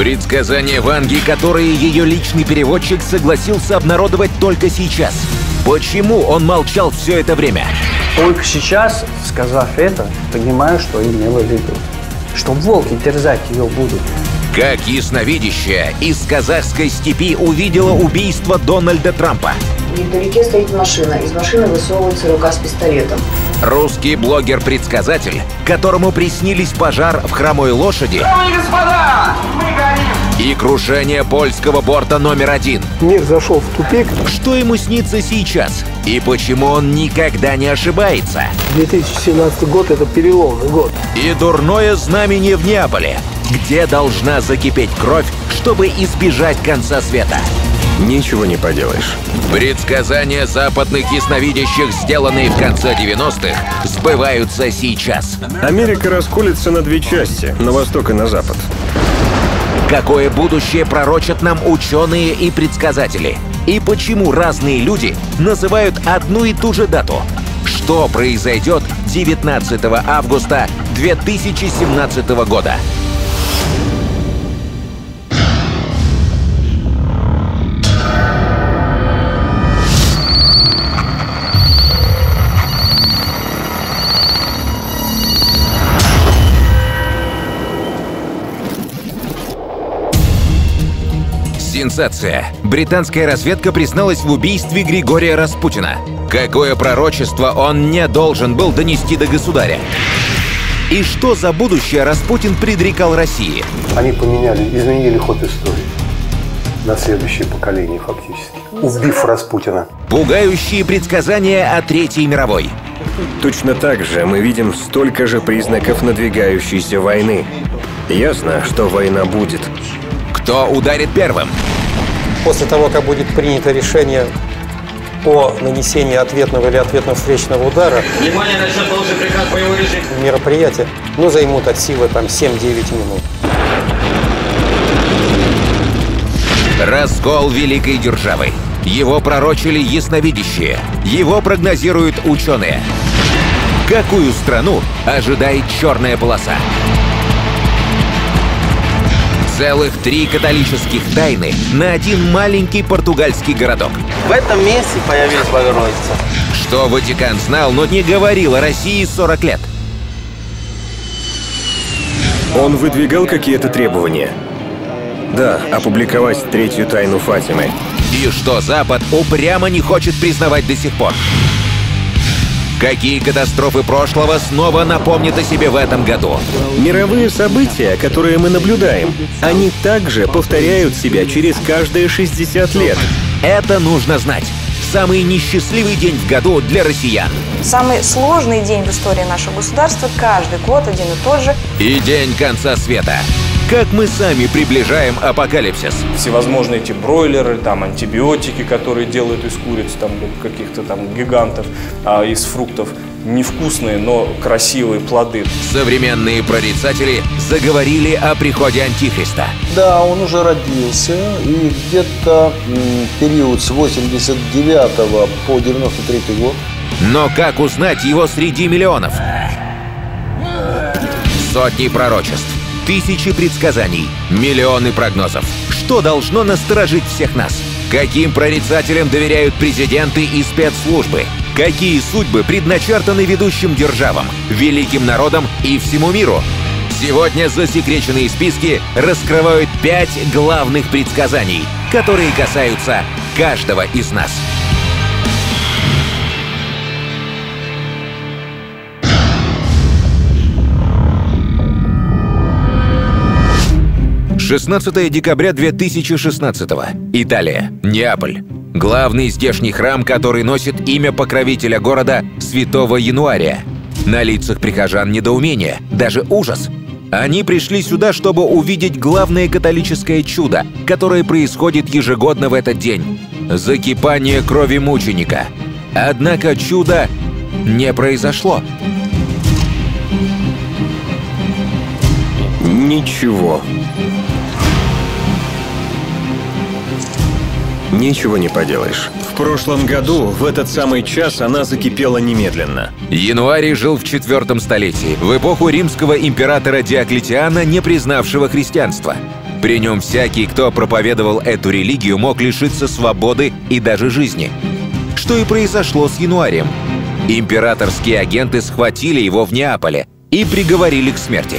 Предсказания Ванги, которые ее личный переводчик согласился обнародовать только сейчас. Почему он молчал все это время? Только сейчас, сказав это, понимаю, что имела в виду. Что волки терзать ее будут. Как ясновидящая из казахской степи увидела убийство Дональда Трампа. Невдалеке стоит машина. Из машины высовывается рука с пистолетом. Русский блогер-предсказатель, которому приснились пожар в хромой лошади Дамы и господа, мы! И крушение польского борта номер один. Мир зашел в тупик. Что ему снится сейчас? И почему он никогда не ошибается? 2017 год – это переломный год. И дурное знамение в Неаполе, где должна закипеть кровь, чтобы избежать конца света. Ничего не поделаешь. Предсказания западных ясновидящих, сделанные в конце 90-х, сбываются сейчас. Америка расколется на две части, на восток и на запад. Какое будущее пророчат нам ученые и предсказатели? И почему разные люди называют одну и ту же дату? Что произойдет 19 августа 2017 года? Сенсация. Британская разведка призналась в убийстве Григория Распутина. Какое пророчество он не должен был донести до государя? И что за будущее Распутин предрекал России? Они поменяли, изменили ход истории на следующее поколение фактически, убив Распутина. Пугающие предсказания о Третьей мировой. Точно так же мы видим столько же признаков надвигающейся войны. Ясно, что война будет. Кто ударит первым? После того, как будет принято решение о нанесении ответного или ответно-встречного удара, Внимание, начнет получить приказ боевой режим. мероприятия ну, займут от силы там 7-9 минут. Раскол великой державы. Его пророчили ясновидящие. Его прогнозируют ученые. Какую страну ожидает черная полоса? Целых три католических тайны на один маленький португальский городок. В этом месте появилась Богородица. Что Ватикан знал, но не говорил о России 40 лет. Он выдвигал какие-то требования. Да, опубликовать третью тайну Фатимы. И что Запад упрямо не хочет признавать до сих пор. Какие катастрофы прошлого снова напомнят о себе в этом году? Мировые события, которые мы наблюдаем, они также повторяют себя через каждые 60 лет. Это нужно знать. Самый несчастливый день в году для россиян. Самый сложный день в истории нашего государства каждый год один и тот же. И день конца света. Как мы сами приближаем апокалипсис. всевозможные эти бройлеры, там антибиотики, которые делают из куриц, там каких-то там гигантов, а из фруктов невкусные, но красивые плоды. Современные прорицатели заговорили о приходе Антихриста. Да, он уже родился, и где-то период с 89 по 93 год. Но как узнать его среди миллионов? Сотни пророчеств, тысячи предсказаний, миллионы прогнозов. Что должно насторожить всех нас? Каким прорицателям доверяют президенты и спецслужбы? Какие судьбы предначертаны ведущим державам, великим народам и всему миру? Сегодня засекреченные списки раскрывают пять главных предсказаний, которые касаются каждого из нас. — 16 декабря 2016 Италия, Неаполь. Главный здешний храм, который носит имя покровителя города Святого Януария. На лицах прихожан недоумение, даже ужас. Они пришли сюда, чтобы увидеть главное католическое чудо, которое происходит ежегодно в этот день – закипание крови мученика. Однако чудо не произошло. Ничего. Ничего не поделаешь. В прошлом году, в этот самый час, она закипела немедленно. Януарий жил в четвертом столетии, в эпоху римского императора Диоклетиана, не признавшего христианство. При нем всякий, кто проповедовал эту религию, мог лишиться свободы и даже жизни. Что и произошло с Януарием. Императорские агенты схватили его в Неаполе и приговорили к смерти.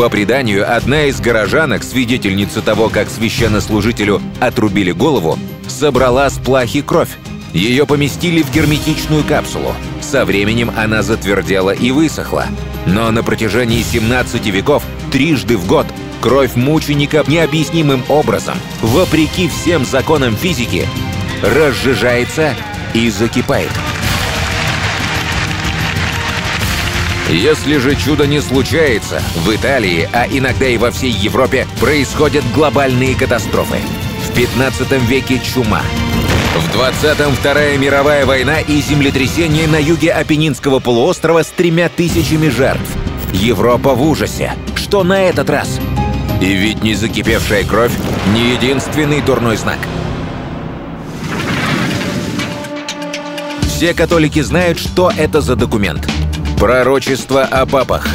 По преданию, одна из горожанок, свидетельница того, как священнослужителю отрубили голову, собрала с плахи кровь. Ее поместили в герметичную капсулу. Со временем она затвердела и высохла. Но на протяжении 17 веков, трижды в год, кровь мученика необъяснимым образом, вопреки всем законам физики, разжижается и закипает. Если же чудо не случается, в Италии, а иногда и во всей Европе, происходят глобальные катастрофы. В 15 веке чума. В 20-м Вторая мировая война и землетрясение на юге Апеннинского полуострова с тремя тысячами жертв. Европа в ужасе. Что на этот раз? И ведь не закипевшая кровь — не единственный дурной знак. Все католики знают, что это за документ. Пророчество о папах.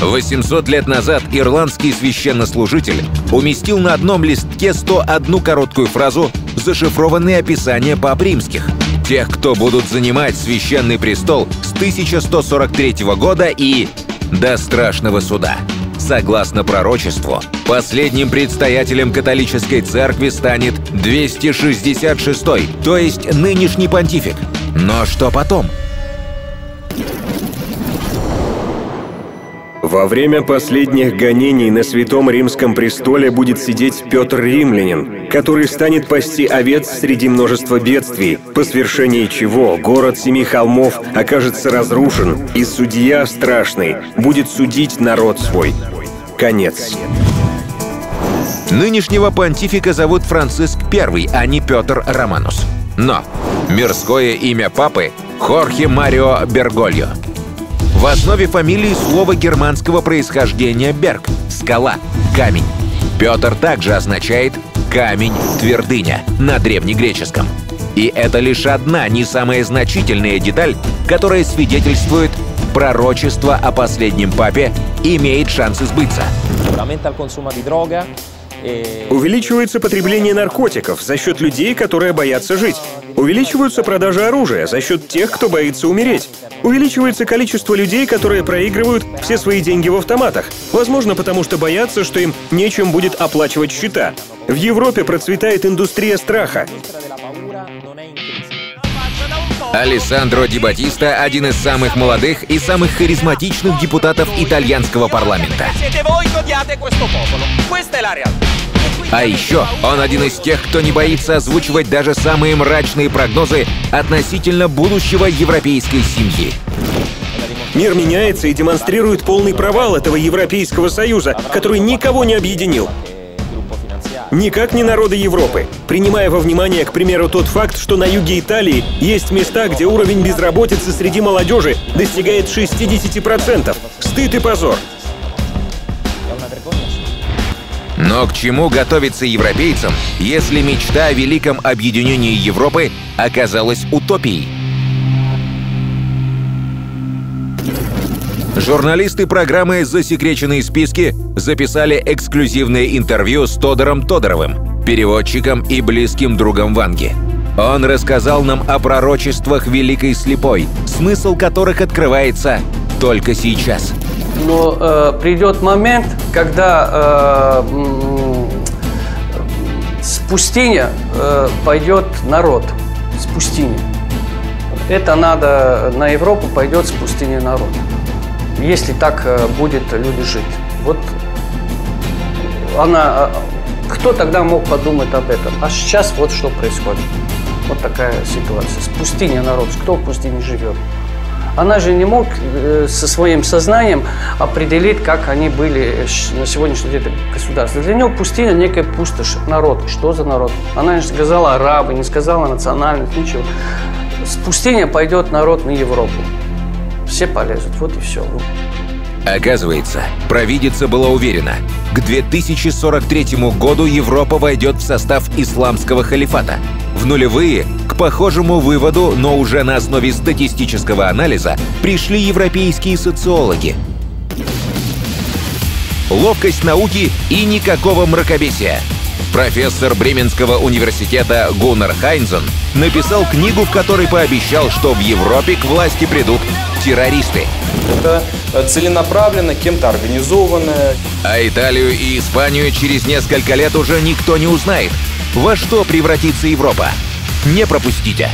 800 лет назад ирландский священнослужитель уместил на одном листке 101 короткую фразу зашифрованные описания пап римских. Тех, кто будут занимать священный престол с 1143 года и до страшного суда. Согласно пророчеству, последним предстоятелем католической церкви станет 266 то есть нынешний понтифик. Но что потом? Во время последних гонений на Святом Римском престоле будет сидеть Петр Римлянин, который станет пасти овец среди множества бедствий, по свершении чего город Семи Холмов окажется разрушен, и судья страшный будет судить народ свой. Конец. Нынешнего понтифика зовут Франциск I, а не Петр Романус. Но мирское имя папы — Хорхе Марио Бергольо — в основе фамилии слово германского происхождения «берг» — скала, камень. Петр также означает «камень, твердыня» на древнегреческом. И это лишь одна, не самая значительная деталь, которая свидетельствует пророчество о последнем папе имеет шанс сбыться. Увеличивается потребление наркотиков за счет людей, которые боятся жить. Увеличиваются продажи оружия за счет тех, кто боится умереть. Увеличивается количество людей, которые проигрывают все свои деньги в автоматах. Возможно, потому что боятся, что им нечем будет оплачивать счета. В Европе процветает индустрия страха. Алессандро Ди Батиста – один из самых молодых и самых харизматичных депутатов итальянского парламента. А еще он один из тех, кто не боится озвучивать даже самые мрачные прогнозы относительно будущего европейской семьи. Мир меняется и демонстрирует полный провал этого Европейского Союза, который никого не объединил. Никак не народы Европы. Принимая во внимание, к примеру, тот факт, что на юге Италии есть места, где уровень безработицы среди молодежи достигает 60%. Стыд и позор. Но к чему готовиться европейцам, если мечта о великом объединении Европы оказалась утопией? Журналисты программы «Засекреченные списки» записали эксклюзивное интервью с Тодором Тодоровым, переводчиком и близким другом Ванги. Он рассказал нам о пророчествах Великой Слепой, смысл которых открывается только сейчас. Но э, придет момент, когда э, с пустыни э, пойдет народ. С пустыни. Это надо, на Европу пойдет с пустыни народ если так э, будет люди жить. Вот она, э, кто тогда мог подумать об этом? А сейчас вот что происходит. Вот такая ситуация. С пустыни народ, кто в пустыне живет? Она же не мог э, со своим сознанием определить, как они были на сегодняшний день государство. Для него пустыня некая пустошь, народ. Что за народ? Она не сказала арабы, не сказала национальность, ничего. С пустыни пойдет народ на Европу все полезут, вот и все. Оказывается, провидица была уверена, к 2043 году Европа войдет в состав исламского халифата. В нулевые к похожему выводу, но уже на основе статистического анализа, пришли европейские социологи. ловкость науки и никакого мракобесия. Профессор Бременского университета Гуннар Хайнзен написал книгу, в которой пообещал, что в Европе к власти придут террористы. Это э, целенаправленно, кем-то организованное. А Италию и Испанию через несколько лет уже никто не узнает. Во что превратится Европа? Не пропустите!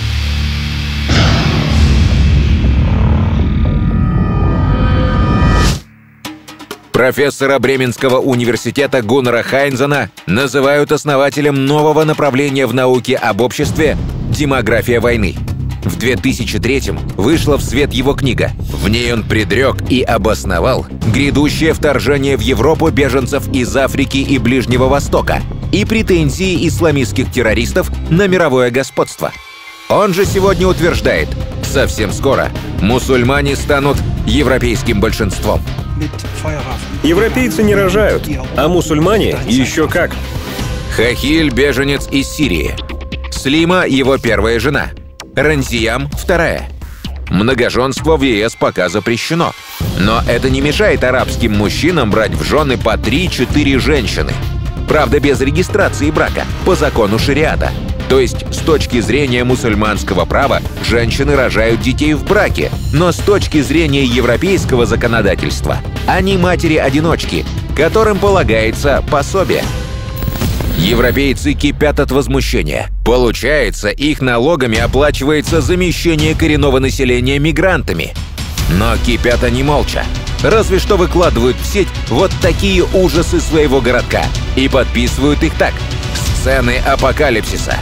Профессора Бременского университета Гуннера Хайнзена называют основателем нового направления в науке об обществе «Демография войны». В 2003-м вышла в свет его книга. В ней он предрек и обосновал грядущее вторжение в Европу беженцев из Африки и Ближнего Востока и претензии исламистских террористов на мировое господство. Он же сегодня утверждает, совсем скоро мусульмане станут европейским большинством. Европейцы не рожают, а мусульмане еще как. Хахиль – беженец из Сирии. Слима – его первая жена. Ранзиям – вторая. Многоженство в ЕС пока запрещено. Но это не мешает арабским мужчинам брать в жены по 3-4 женщины. Правда, без регистрации брака, по закону шариата. То есть, с точки зрения мусульманского права, женщины рожают детей в браке, но с точки зрения европейского законодательства, они матери-одиночки, которым полагается пособие. Европейцы кипят от возмущения. Получается, их налогами оплачивается замещение коренного населения мигрантами. Но кипят они молча. Разве что выкладывают в сеть вот такие ужасы своего городка и подписывают их так. Сцены апокалипсиса.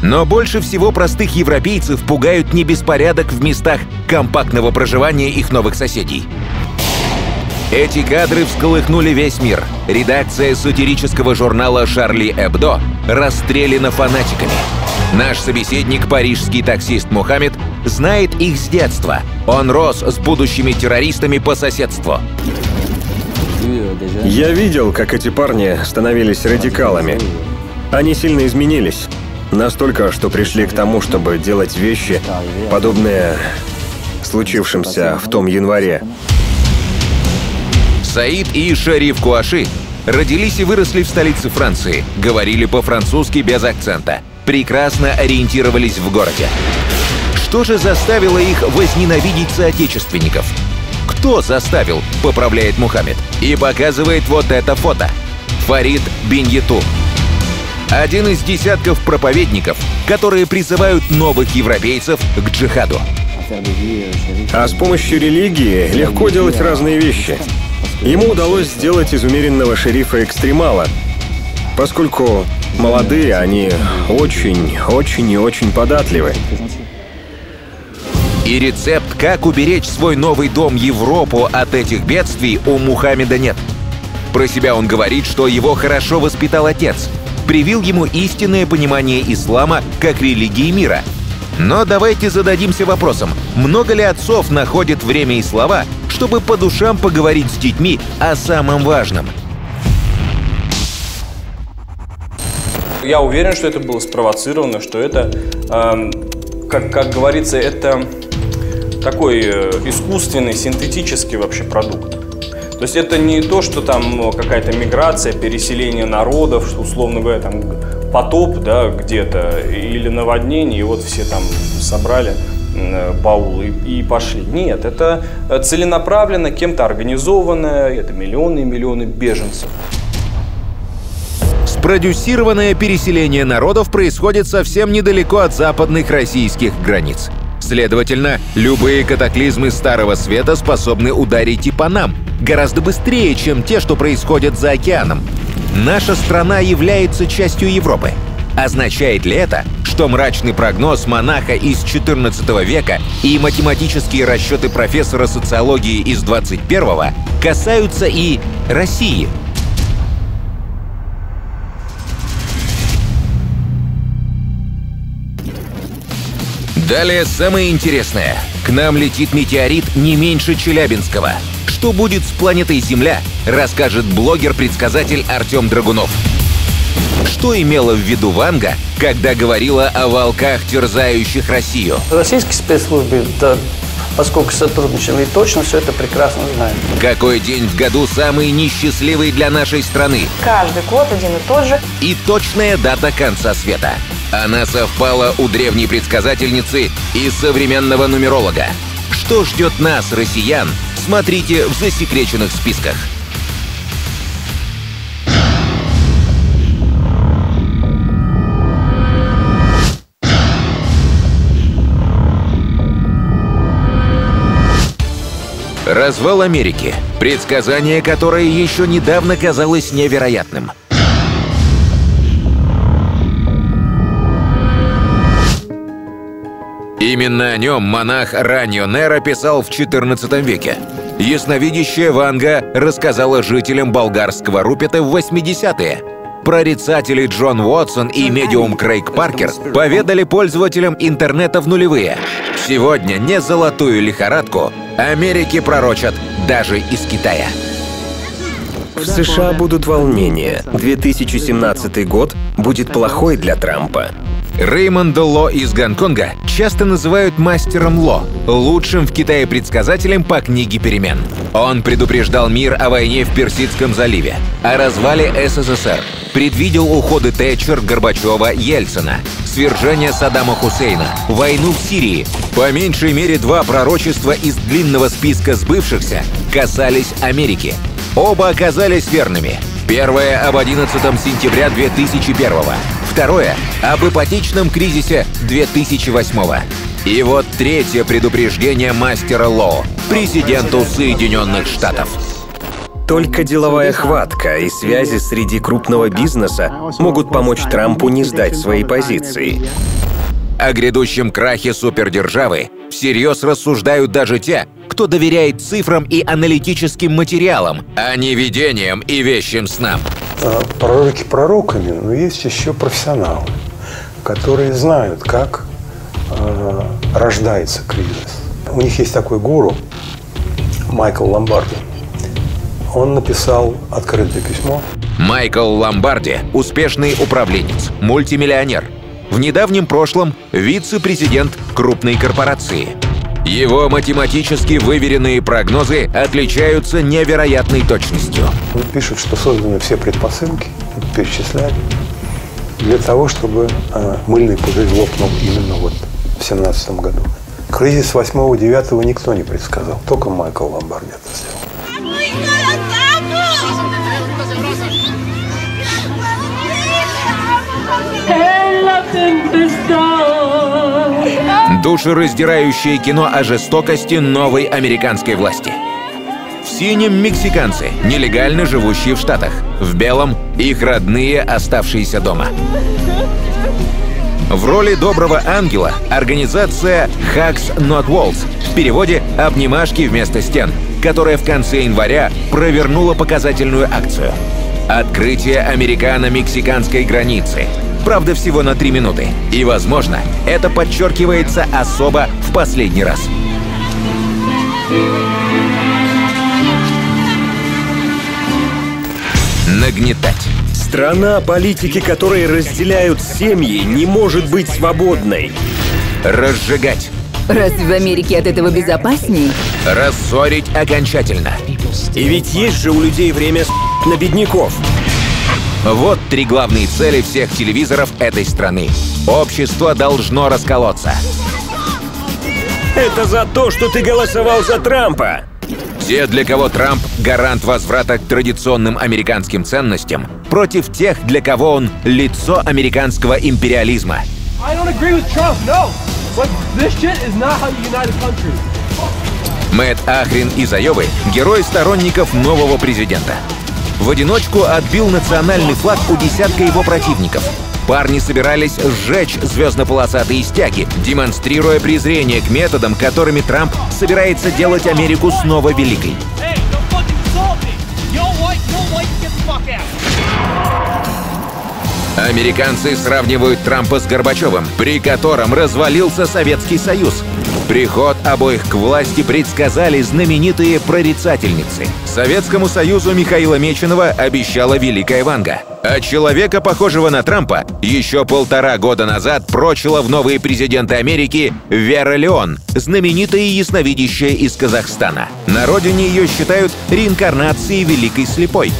Но больше всего простых европейцев пугают не беспорядок в местах компактного проживания их новых соседей. Эти кадры всколыхнули весь мир. Редакция сатирического журнала «Шарли Эбдо» расстреляна фанатиками. Наш собеседник, парижский таксист Мухаммед, знает их с детства. Он рос с будущими террористами по соседству. Я видел, как эти парни становились радикалами. Они сильно изменились. Настолько, что пришли к тому, чтобы делать вещи, подобные случившимся в том январе. Саид и Шариф Куаши родились и выросли в столице Франции, говорили по-французски без акцента, прекрасно ориентировались в городе. Что же заставило их возненавидеть соотечественников? Кто заставил, поправляет Мухаммед, и показывает вот это фото. Фарид Биньету. Один из десятков проповедников, которые призывают новых европейцев к джихаду. А с помощью религии легко делать разные вещи. Ему удалось сделать из умеренного шерифа экстремала, поскольку молодые, они очень, очень и очень податливы. И рецепт, как уберечь свой новый дом Европу от этих бедствий, у Мухаммеда нет. Про себя он говорит, что его хорошо воспитал отец, привил ему истинное понимание ислама как религии мира. Но давайте зададимся вопросом, много ли отцов находят время и слова, чтобы по душам поговорить с детьми о самом важном? Я уверен, что это было спровоцировано, что это, э, как, как говорится, это такой э, искусственный, синтетический вообще продукт. То есть это не то, что там какая-то миграция, переселение народов, что, условно говоря, там потоп да, где-то или наводнение, и вот все там собрали э, баулы и, и пошли. Нет, это целенаправленно, кем-то организованное, это миллионы и миллионы беженцев. Спродюсированное переселение народов происходит совсем недалеко от западных российских границ. Следовательно, любые катаклизмы Старого Света способны ударить и по нам, гораздо быстрее, чем те, что происходят за океаном. Наша страна является частью Европы. Означает ли это, что мрачный прогноз монаха из 14 века и математические расчеты профессора социологии из 21 касаются и России? Далее самое интересное. К нам летит метеорит не меньше Челябинского. Что будет с планетой Земля, расскажет блогер-предсказатель Артем Драгунов. Что имела в виду Ванга, когда говорила о волках, терзающих Россию? Российские спецслужбы да, поскольку сотрудничаем и точно все это прекрасно знаем. Какой день в году самый несчастливый для нашей страны? Каждый год один и тот же. И точная дата конца света. Она совпала у древней предсказательницы и современного нумеролога. Что ждет нас, россиян, смотрите в засекреченных списках. Развал Америки. Предсказание, которое еще недавно казалось невероятным. Именно о нем монах Раньо Нера писал в XIV веке. Ясновидящая Ванга рассказала жителям болгарского Рупета в 80-е. Прорицатели Джон Уотсон и медиум Крейг Паркер поведали пользователям интернета в нулевые. Сегодня не золотую лихорадку Америки пророчат даже из Китая. В США будут волнения. 2017 год будет плохой для Трампа. Реймонда Ло из Гонконга часто называют мастером Ло, лучшим в Китае предсказателем по книге перемен. Он предупреждал мир о войне в Персидском заливе, о развале СССР, предвидел уходы Тэтчер, Горбачева, Ельцина, свержение Саддама Хусейна, войну в Сирии. По меньшей мере два пророчества из длинного списка сбывшихся касались Америки. Оба оказались верными. Первое об 11 сентября 2001 Второе — об ипотечном кризисе 2008 И вот третье предупреждение мастера Ло, президенту Соединенных Штатов. Только деловая хватка и связи среди крупного бизнеса могут помочь Трампу не сдать свои позиции. О грядущем крахе супердержавы всерьез рассуждают даже те, кто доверяет цифрам и аналитическим материалам, а не видениям и вещим снам. А, пророки пророками, но есть еще профессионалы, которые знают, как э, рождается кризис. У них есть такой гуру, Майкл Ломбарди. Он написал открытое письмо. Майкл Ломбарди – успешный управленец, мультимиллионер. В недавнем прошлом вице-президент крупной корпорации – его математически выверенные прогнозы отличаются невероятной точностью. Он пишет, что созданы все предпосылки, перечисляет, для того, чтобы э, мыльный пузырь лопнул именно вот в 17 году. Кризис 8-9 никто не предсказал, только Майкл Ломбарди это сделал. Душераздирающее кино о жестокости новой американской власти. В синем – мексиканцы, нелегально живущие в Штатах. В белом – их родные, оставшиеся дома. В роли доброго ангела организация Hugs Not Walls, в переводе «Обнимашки вместо стен», которая в конце января провернула показательную акцию. Открытие американо-мексиканской границы – правда всего на 3 минуты. И, возможно, это подчеркивается особо в последний раз. Нагнетать. Страна, политики которой разделяют семьи, не может быть свободной. Разжигать. Разве в Америке от этого безопаснее? Рассорить окончательно. И ведь есть же у людей время с на бедняков. Вот три главные цели всех телевизоров этой страны. Общество должно расколоться. Это за то, что ты голосовал за Трампа. Те, для кого Трамп – гарант возврата к традиционным американским ценностям, против тех, для кого он – лицо американского империализма. Мэтт Ахрин из Айовы – герой сторонников нового президента. В одиночку отбил национальный флаг у десятка его противников. Парни собирались сжечь звездно-полосатые стяги, демонстрируя презрение к методам, которыми Трамп собирается делать Америку снова великой. Американцы сравнивают Трампа с Горбачевым, при котором развалился Советский Союз. Приход обоих к власти предсказали знаменитые прорицательницы. Советскому Союзу Михаила Меченова обещала Великая Ванга. А человека, похожего на Трампа, еще полтора года назад прочила в новые президенты Америки Вера Леон, знаменитая ясновидящая из Казахстана. На родине ее считают реинкарнацией Великой Слепой.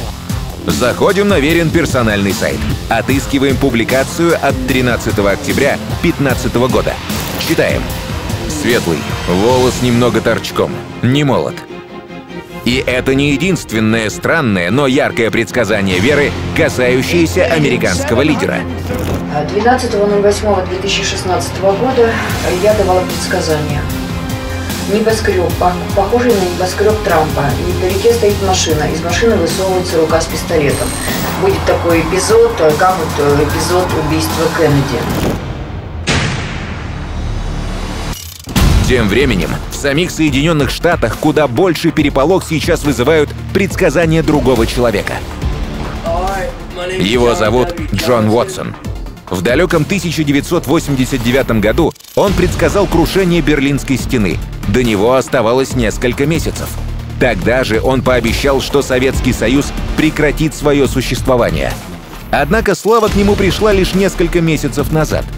Заходим на Верин персональный сайт. Отыскиваем публикацию от 13 октября 2015 года. Читаем. Светлый, волос немного торчком, не молод. И это не единственное странное, но яркое предсказание Веры, касающееся американского лидера. 12.08.2016 года я давала предсказание. Небоскреб, похожий на небоскреб Трампа. Невдалеке стоит машина. Из машины высовывается рука с пистолетом. Будет такой эпизод, как вот эпизод убийства Кеннеди. Тем временем, в самих Соединенных Штатах куда больше переполох сейчас вызывают предсказания другого человека. Его зовут Джон Уотсон. В далеком 1989 году он предсказал крушение Берлинской стены. До него оставалось несколько месяцев. Тогда же он пообещал, что Советский Союз прекратит свое существование. Однако слава к нему пришла лишь несколько месяцев назад —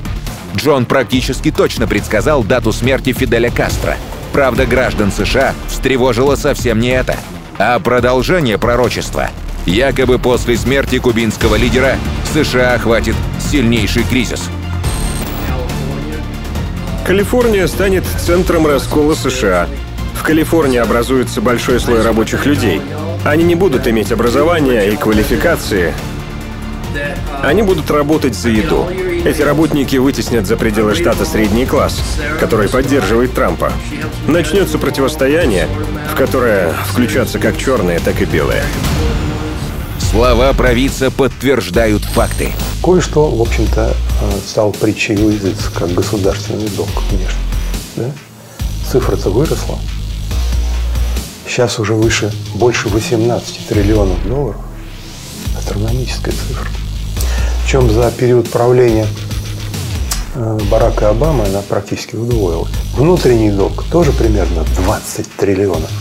Джон практически точно предсказал дату смерти Фиделя Кастро. Правда, граждан США встревожило совсем не это, а продолжение пророчества. Якобы после смерти кубинского лидера США охватит сильнейший кризис. Калифорния станет центром раскола США. В Калифорнии образуется большой слой рабочих людей. Они не будут иметь образования и квалификации, они будут работать за еду. Эти работники вытеснят за пределы штата средний класс, который поддерживает Трампа. Начнется противостояние, в которое включатся как черные, так и белые. Слова провидца подтверждают факты. Кое-что, в общем-то, э, стал притчей у языц, как государственный долг внешне. Да? Цифра-то выросла. Сейчас уже выше, больше 18 триллионов долларов. Астрономическая цифра. Причем за период правления э, Барака Обамы она практически удвоилась. Внутренний долг тоже примерно 20 триллионов.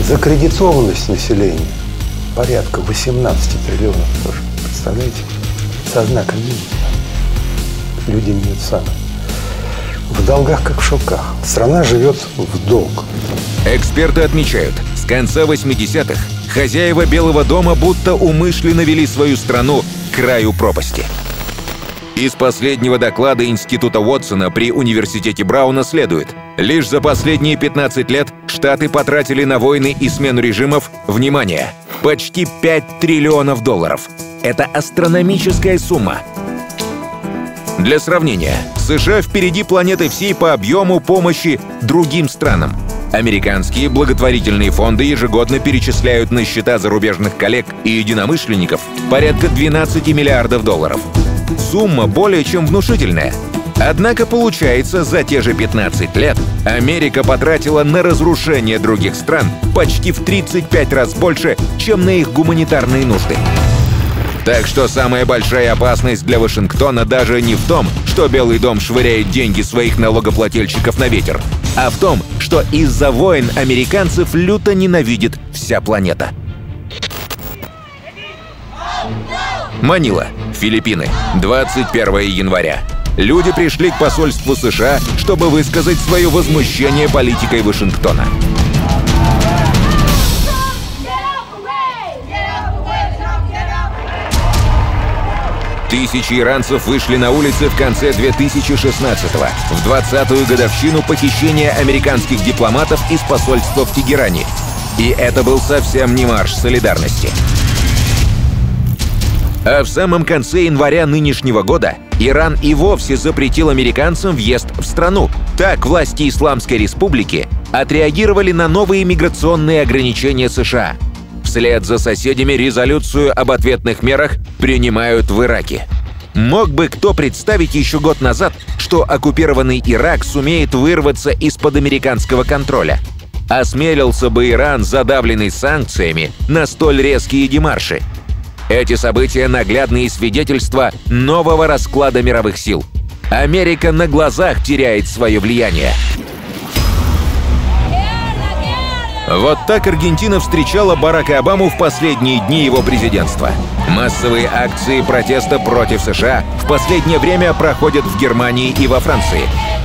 Закредитованность населения порядка 18 триллионов тоже. Представляете? Со знаком минуса. Люди минусами. В долгах, как в шелках. Страна живет в долг. Эксперты отмечают, с конца 80-х хозяева Белого дома будто умышленно вели свою страну к краю пропасти. Из последнего доклада Института Уотсона при Университете Брауна следует, лишь за последние 15 лет Штаты потратили на войны и смену режимов, внимание, почти 5 триллионов долларов. Это астрономическая сумма. Для сравнения, США впереди планеты всей по объему помощи другим странам – Американские благотворительные фонды ежегодно перечисляют на счета зарубежных коллег и единомышленников порядка 12 миллиардов долларов. Сумма более чем внушительная. Однако получается, за те же 15 лет Америка потратила на разрушение других стран почти в 35 раз больше, чем на их гуманитарные нужды. Так что самая большая опасность для Вашингтона даже не в том, что Белый дом швыряет деньги своих налогоплательщиков на ветер, а в том, что из-за войн американцев люто ненавидит вся планета. Манила, Филиппины, 21 января. Люди пришли к посольству США, чтобы высказать свое возмущение политикой Вашингтона. Тысячи иранцев вышли на улицы в конце 2016-го, в 20-ю годовщину похищения американских дипломатов из посольства в Тегеране. И это был совсем не марш солидарности. А в самом конце января нынешнего года Иран и вовсе запретил американцам въезд в страну. Так власти Исламской Республики отреагировали на новые миграционные ограничения США – Вслед за соседями резолюцию об ответных мерах принимают в Ираке. Мог бы кто представить еще год назад, что оккупированный Ирак сумеет вырваться из-под американского контроля? Осмелился бы Иран, задавленный санкциями, на столь резкие демарши? Эти события — наглядные свидетельства нового расклада мировых сил. Америка на глазах теряет свое влияние. Вот так Аргентина встречала Барака Обаму в последние дни его президентства. Массовые акции протеста против США в последнее время проходят в Германии и во Франции.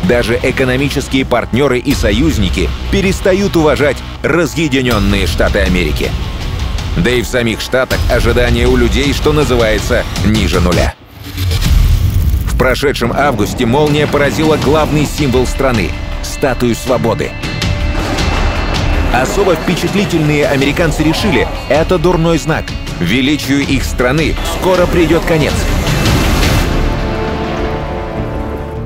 Даже экономические партнеры и союзники перестают уважать разъединенные Штаты Америки. Да и в самих Штатах ожидания у людей, что называется, ниже нуля. В прошедшем августе молния поразила главный символ страны — статую свободы. Особо впечатлительные американцы решили — это дурной знак. Величию их страны скоро придет конец.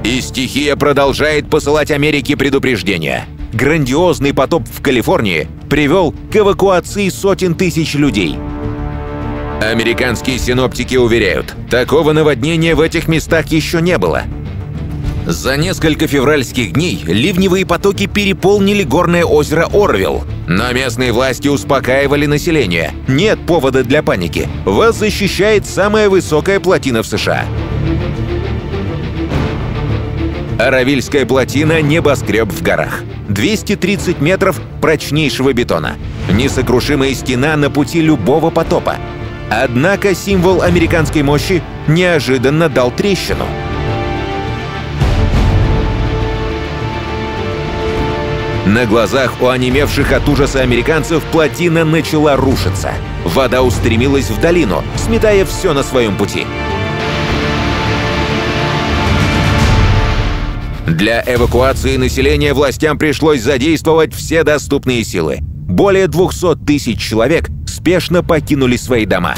И стихия продолжает посылать Америке предупреждения. Грандиозный потоп в Калифорнии привел к эвакуации сотен тысяч людей — Американские синоптики уверяют, такого наводнения в этих местах еще не было. За несколько февральских дней ливневые потоки переполнили горное озеро Орвилл. Но местные власти успокаивали население. Нет повода для паники. Вас защищает самая высокая плотина в США. Аравильская плотина – небоскреб в горах. 230 метров прочнейшего бетона. Несокрушимая стена на пути любого потопа. Однако символ американской мощи неожиданно дал трещину. На глазах у онемевших от ужаса американцев плотина начала рушиться. Вода устремилась в долину, сметая все на своем пути. Для эвакуации населения властям пришлось задействовать все доступные силы. Более 200 тысяч человек спешно покинули свои дома.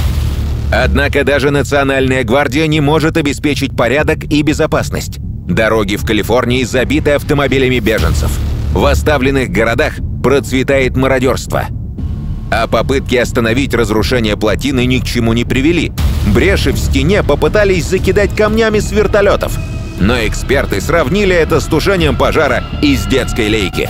Однако даже Национальная гвардия не может обеспечить порядок и безопасность. Дороги в Калифорнии забиты автомобилями беженцев. В оставленных городах процветает мародерство. А попытки остановить разрушение плотины ни к чему не привели. Бреши в стене попытались закидать камнями с вертолетов. Но эксперты сравнили это с тушением пожара из детской лейки.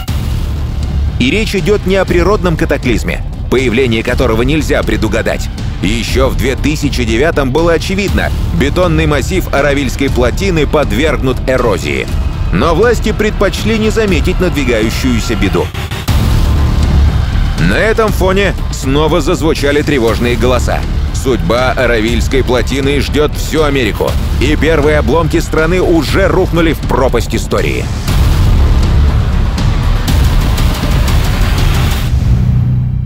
И речь идет не о природном катаклизме, появление которого нельзя предугадать. Еще в 2009 было очевидно, бетонный массив Аравильской плотины подвергнут эрозии. Но власти предпочли не заметить надвигающуюся беду. На этом фоне снова зазвучали тревожные голоса. Судьба Аравильской плотины ждет всю Америку, и первые обломки страны уже рухнули в пропасть истории.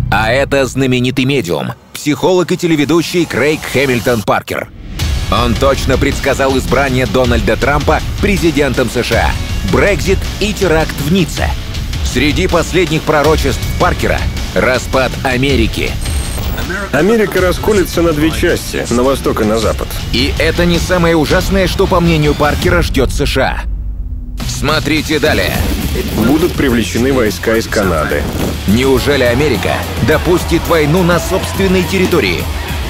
А это знаменитый медиум, психолог и телеведущий Крейг Хэмилтон Паркер. Он точно предсказал избрание Дональда Трампа президентом США, Брекзит и теракт в Ницце. Среди последних пророчеств Паркера – распад Америки. Америка расколется на две части, на восток и на запад. И это не самое ужасное, что, по мнению Паркера, ждет США. Смотрите далее. Будут привлечены войска из Канады. Неужели Америка допустит войну на собственной территории?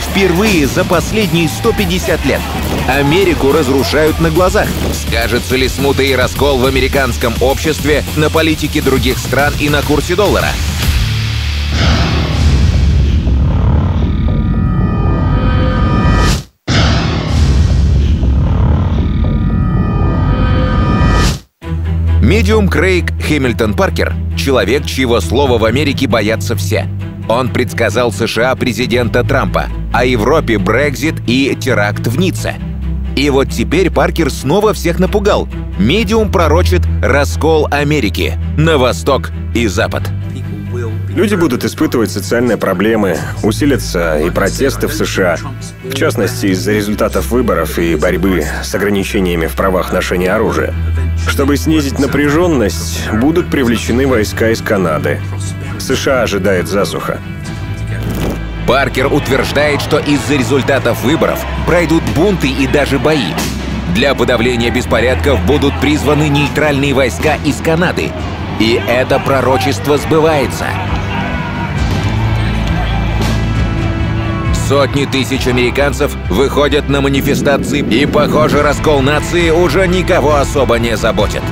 Впервые за последние 150 лет Америку разрушают на глазах. Скажется ли смута и раскол в американском обществе на политике других стран и на курсе доллара? Медиум Крейг Хэмилтон Паркер — человек, чьего слова в Америке боятся все. Он предсказал США президента Трампа, а Европе Брекзит и теракт в Ницце. И вот теперь Паркер снова всех напугал. Медиум пророчит раскол Америки на восток и запад. Люди будут испытывать социальные проблемы, усилятся и протесты в США, в частности из-за результатов выборов и борьбы с ограничениями в правах ношения оружия. Чтобы снизить напряженность, будут привлечены войска из Канады. США ожидает засуха. Паркер утверждает, что из-за результатов выборов пройдут бунты и даже бои. Для подавления беспорядков будут призваны нейтральные войска из Канады. И это пророчество сбывается. Сотни тысяч американцев выходят на манифестации, и, похоже, раскол нации уже никого особо не заботит.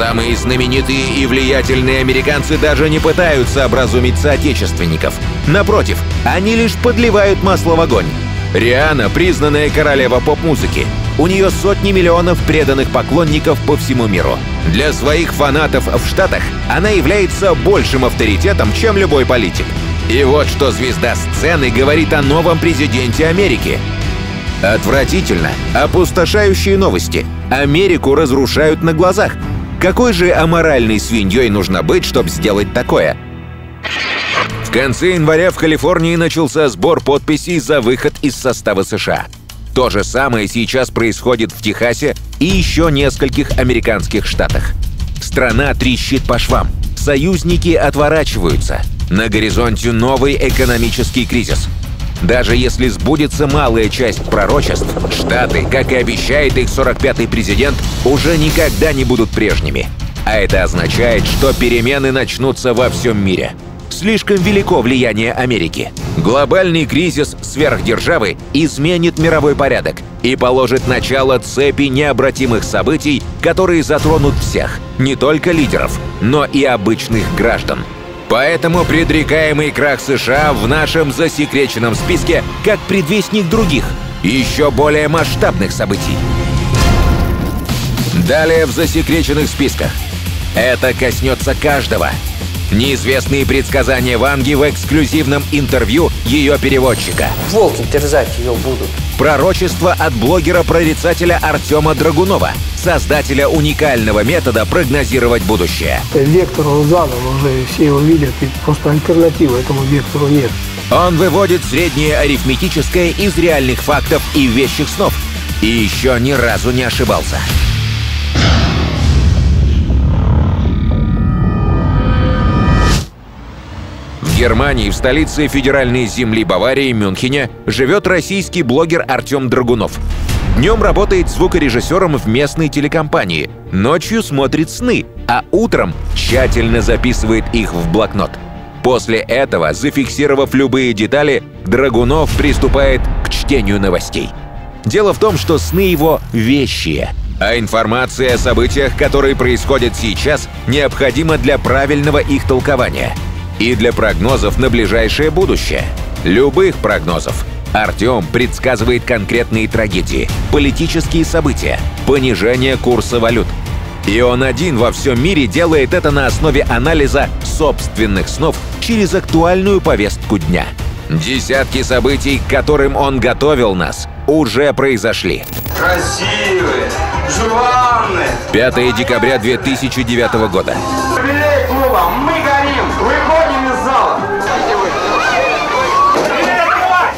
Самые знаменитые и влиятельные американцы даже не пытаются образумить соотечественников. Напротив, они лишь подливают масло в огонь. Риана – признанная королева поп-музыки. У нее сотни миллионов преданных поклонников по всему миру. Для своих фанатов в Штатах она является большим авторитетом, чем любой политик. И вот что звезда сцены говорит о новом президенте Америки. Отвратительно. Опустошающие новости. Америку разрушают на глазах. Какой же аморальной свиньей нужно быть, чтобы сделать такое? В конце января в Калифорнии начался сбор подписей за выход из состава США. То же самое сейчас происходит в Техасе и еще нескольких американских штатах. Страна трещит по швам. Союзники отворачиваются. На горизонте новый экономический кризис. Даже если сбудется малая часть пророчеств, Штаты, как и обещает их 45-й президент, уже никогда не будут прежними. А это означает, что перемены начнутся во всем мире. Слишком велико влияние Америки. Глобальный кризис сверхдержавы изменит мировой порядок и положит начало цепи необратимых событий, которые затронут всех, не только лидеров, но и обычных граждан. Поэтому предрекаемый крах США в нашем засекреченном списке как предвестник других, еще более масштабных событий. Далее в засекреченных списках. Это коснется каждого. Неизвестные предсказания Ванги в эксклюзивном интервью ее переводчика. Волки терзать ее будут. Пророчество от блогера-прорицателя Артема Драгунова, создателя уникального метода прогнозировать будущее. Вектор он задан, уже все его видят, и просто альтернативы этому вектору нет. Он выводит среднее арифметическое из реальных фактов и вещих снов. И еще ни разу не ошибался. Германии, в столице федеральной земли Баварии, Мюнхене, живет российский блогер Артем Драгунов. Днем работает звукорежиссером в местной телекомпании, ночью смотрит сны, а утром тщательно записывает их в блокнот. После этого, зафиксировав любые детали, Драгунов приступает к чтению новостей. Дело в том, что сны его вещие, а информация о событиях, которые происходят сейчас, необходима для правильного их толкования и для прогнозов на ближайшее будущее. Любых прогнозов. Артем предсказывает конкретные трагедии, политические события, понижение курса валют. И он один во всем мире делает это на основе анализа собственных снов через актуальную повестку дня. Десятки событий, к которым он готовил нас, уже произошли. Красивые, желанные. 5 декабря 2009 года.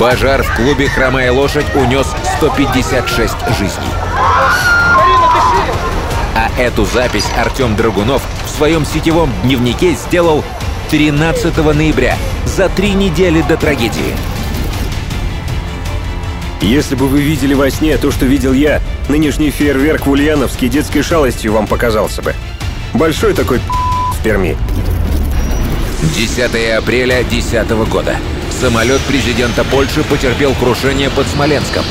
Пожар в клубе «Хромая лошадь» унес 156 жизней. А эту запись Артем Драгунов в своем сетевом дневнике сделал 13 ноября, за три недели до трагедии. Если бы вы видели во сне то, что видел я, нынешний фейерверк в Ульяновске детской шалостью вам показался бы. Большой такой в Перми. 10 апреля 2010 года. Самолет президента Польши потерпел крушение под Смоленском.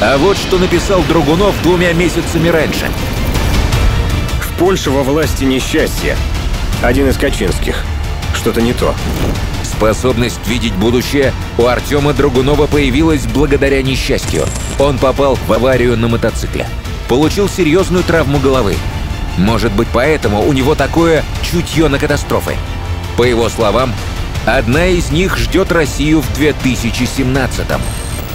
А вот что написал Драгунов двумя месяцами раньше. В Польше во власти несчастье. Один из Качинских. Что-то не то. Способность видеть будущее у Артема Драгунова появилась благодаря несчастью. Он попал в аварию на мотоцикле. Получил серьезную травму головы. Может быть, поэтому у него такое чутье на катастрофы. По его словам, одна из них ждет Россию в 2017 -м.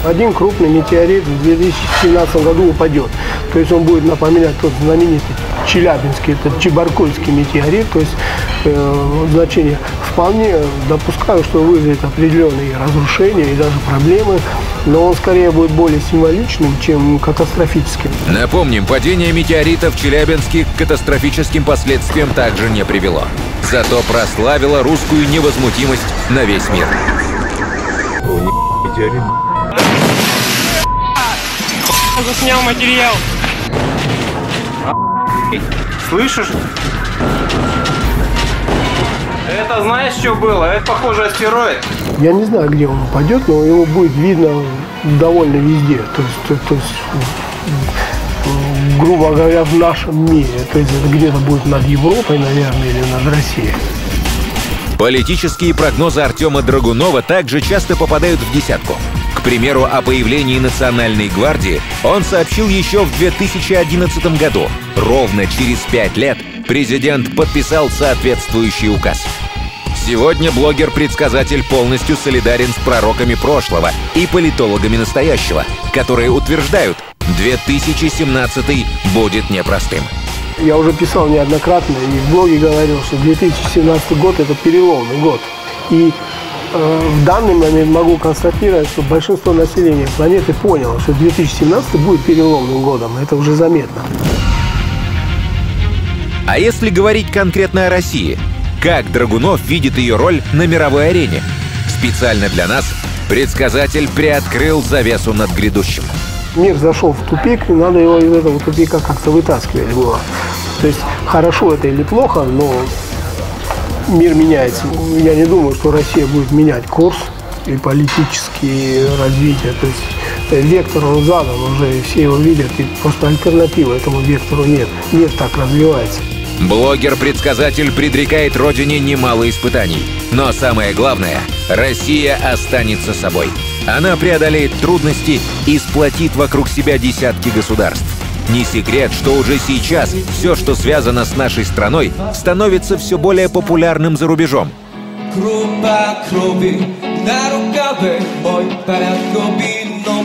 Один крупный метеорит в 2017 году упадет. То есть он будет напоминать тот знаменитый Челябинский, этот Чебаркульский метеорит. То есть э, значение вполне допускаю, что вызовет определенные разрушения и даже проблемы. Но он скорее будет более символичным, чем катастрофическим. Напомним, падение метеорита в Челябинске к катастрофическим последствиям также не привело. Зато прославило русскую невозмутимость на весь мир. Метеорит. Заснял материал. Слышишь? Это знаешь, что было? Это, похоже, астероид. Я не знаю, где он упадет, но его будет видно довольно везде. То есть, то, то есть грубо говоря, в нашем мире. То есть это где-то будет над Европой, наверное, или над Россией. Политические прогнозы Артема Драгунова также часто попадают в десятку. К примеру, о появлении Национальной гвардии он сообщил еще в 2011 году. Ровно через пять лет президент подписал соответствующий указ. Сегодня блогер-предсказатель полностью солидарен с пророками прошлого и политологами настоящего, которые утверждают, 2017 будет непростым. Я уже писал неоднократно и в блоге говорил, что 2017 год – это переломный год. И в данный момент могу констатировать, что большинство населения планеты поняло, что 2017 будет переломным годом. Это уже заметно. А если говорить конкретно о России, как Драгунов видит ее роль на мировой арене? Специально для нас предсказатель приоткрыл завесу над грядущим мир зашел в тупик, и надо его из этого тупика как-то вытаскивать было. То есть хорошо это или плохо, но мир меняется. Я не думаю, что Россия будет менять курс и политические развития. То есть э, вектор он задан, уже все его видят, и просто альтернативы этому вектору нет. Мир так развивается. Блогер-предсказатель предрекает родине немало испытаний. Но самое главное, Россия останется собой. Она преодолеет трудности и сплотит вокруг себя десятки государств. Не секрет, что уже сейчас все, что связано с нашей страной, становится все более популярным за рубежом. Группа крови на рукаве, мой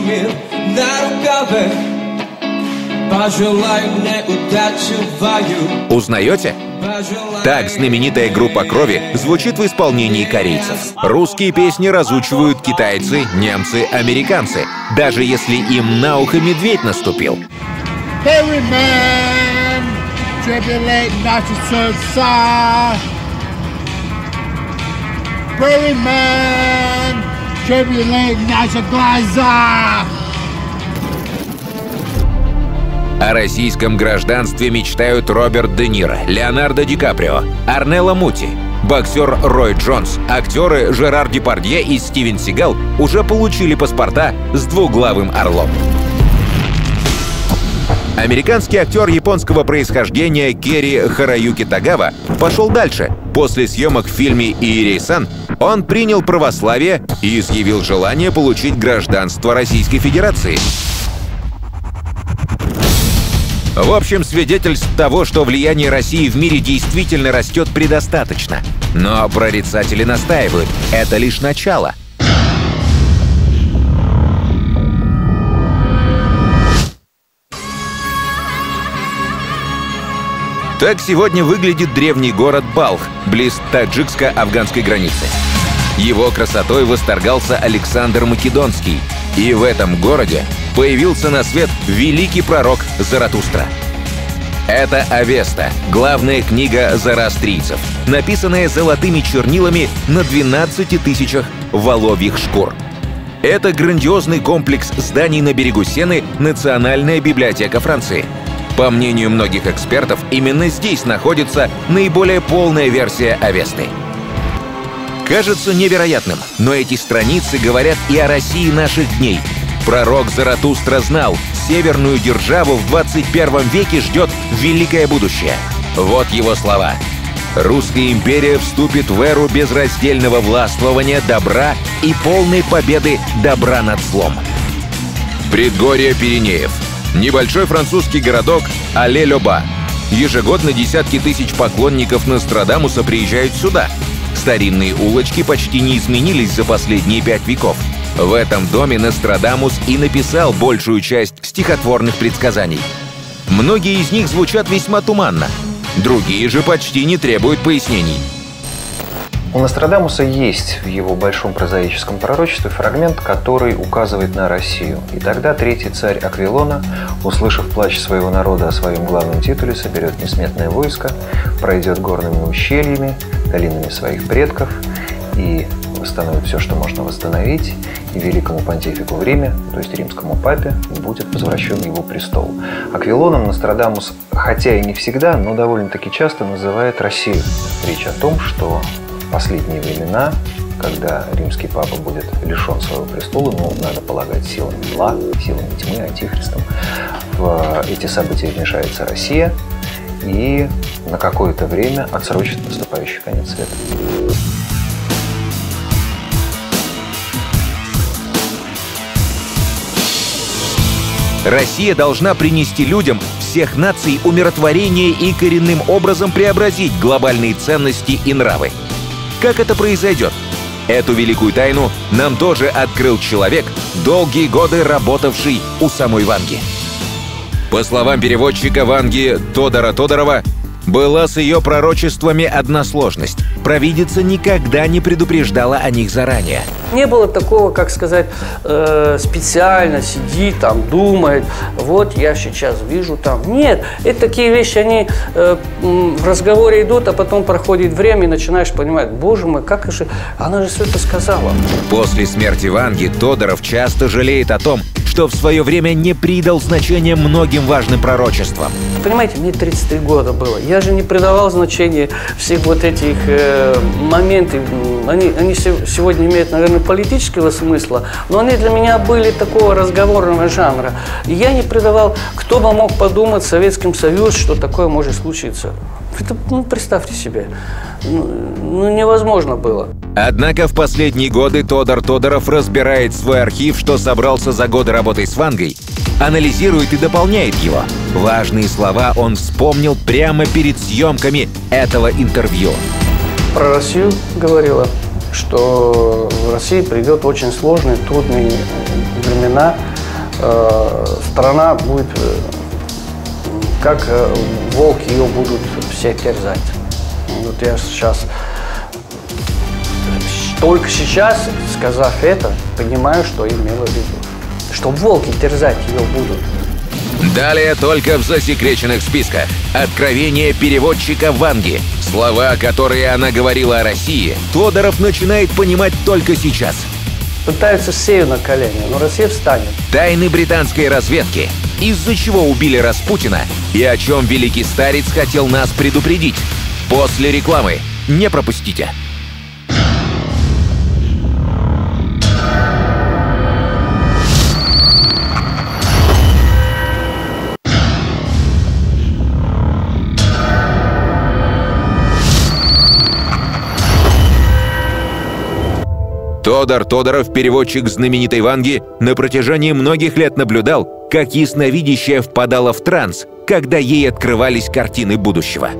мир на рукаве. Узнаете? Так знаменитая группа крови звучит в исполнении корейцев. Русские песни разучивают китайцы, немцы, американцы, даже если им на ухо медведь наступил. Berryman, tribulate наши глаза! О российском гражданстве мечтают Роберт Де Ниро, Леонардо Ди Каприо, Арнелла Мути, боксер Рой Джонс, актеры Жерар Депардье и Стивен Сигал уже получили паспорта с двуглавым орлом. Американский актер японского происхождения Керри Хараюки Тагава пошел дальше. После съемок в фильме «Иерей-сан» он принял православие и изъявил желание получить гражданство Российской Федерации. В общем, свидетельств того, что влияние России в мире действительно растет, предостаточно. Но прорицатели настаивают, это лишь начало. Так сегодня выглядит древний город Балх, близ таджикско-афганской границы. Его красотой восторгался Александр Македонский. И в этом городе появился на свет великий пророк Заратустра. Это «Авеста» — главная книга зарастрийцев, написанная золотыми чернилами на 12 тысячах воловьих шкур. Это грандиозный комплекс зданий на берегу Сены Национальная библиотека Франции. По мнению многих экспертов, именно здесь находится наиболее полная версия «Авесты». Кажется невероятным, но эти страницы говорят и о России наших дней — Пророк Заратустра знал, северную державу в 21 веке ждет великое будущее. Вот его слова. Русская империя вступит в эру безраздельного властвования добра и полной победы добра над злом. Предгорье Пиренеев. Небольшой французский городок Але-Лёба. Ежегодно десятки тысяч поклонников Нострадамуса приезжают сюда. Старинные улочки почти не изменились за последние пять веков. В этом доме Нострадамус и написал большую часть стихотворных предсказаний. Многие из них звучат весьма туманно, другие же почти не требуют пояснений. У Нострадамуса есть в его большом прозаическом пророчестве фрагмент, который указывает на Россию. И тогда третий царь Аквилона, услышав плач своего народа о своем главном титуле, соберет несметное войско, пройдет горными ущельями, долинами своих предков и восстановит все, что можно восстановить, и великому понтифику в Риме, то есть римскому папе, будет возвращен его престол. Аквилоном Нострадамус, хотя и не всегда, но довольно-таки часто называет Россию. Речь о том, что последние времена, когда римский папа будет лишен своего престола, ну, надо полагать, силами зла, силами тьмы, антихристом, в эти события вмешается Россия и на какое-то время отсрочит наступающий конец света. Россия должна принести людям всех наций умиротворение и коренным образом преобразить глобальные ценности и нравы. Как это произойдет? Эту великую тайну нам тоже открыл человек, долгие годы работавший у самой Ванги. По словам переводчика Ванги Тодора Тодорова, была с ее пророчествами одна сложность. Провидица никогда не предупреждала о них заранее. Не было такого, как сказать, э, специально сидит там, думает, вот я сейчас вижу там. Нет, это такие вещи, они э, в разговоре идут, а потом проходит время и начинаешь понимать, боже мой, как же, она же все это сказала. После смерти Ванги Тодоров часто жалеет о том, что в свое время не придал значения многим важным пророчествам. Понимаете, мне 33 года было. Я же не придавал значения всех вот этих э, моментов. Они, они сегодня имеют, наверное, политического смысла, но они для меня были такого разговорного жанра. И я не придавал, кто бы мог подумать в Советском Союзе, что такое может случиться. Это, ну, представьте себе, ну, ну, невозможно было. Однако в последние годы Тодор Тодоров разбирает свой архив, что собрался за годы работы с Вангой, анализирует и дополняет его. Важные слова он вспомнил прямо перед съемками этого интервью. Про Россию говорила, что в России придет очень сложные, трудные времена. Э, страна будет э, как э, волки ее будут все терзать. Вот я сейчас, только сейчас, сказав это, понимаю, что имела в виду. Что волки терзать ее будут. Далее только в засекреченных списках. Откровение переводчика Ванги. Слова, которые она говорила о России, Тодоров начинает понимать только сейчас. Пытаются сею на колени, но Россия встанет. Тайны британской разведки. Из-за чего убили Распутина и о чем великий старец хотел нас предупредить. После рекламы. Не пропустите. Тодор Тодоров, переводчик знаменитой Ванги, на протяжении многих лет наблюдал, как ясновидящая впадала в транс, когда ей открывались картины будущего.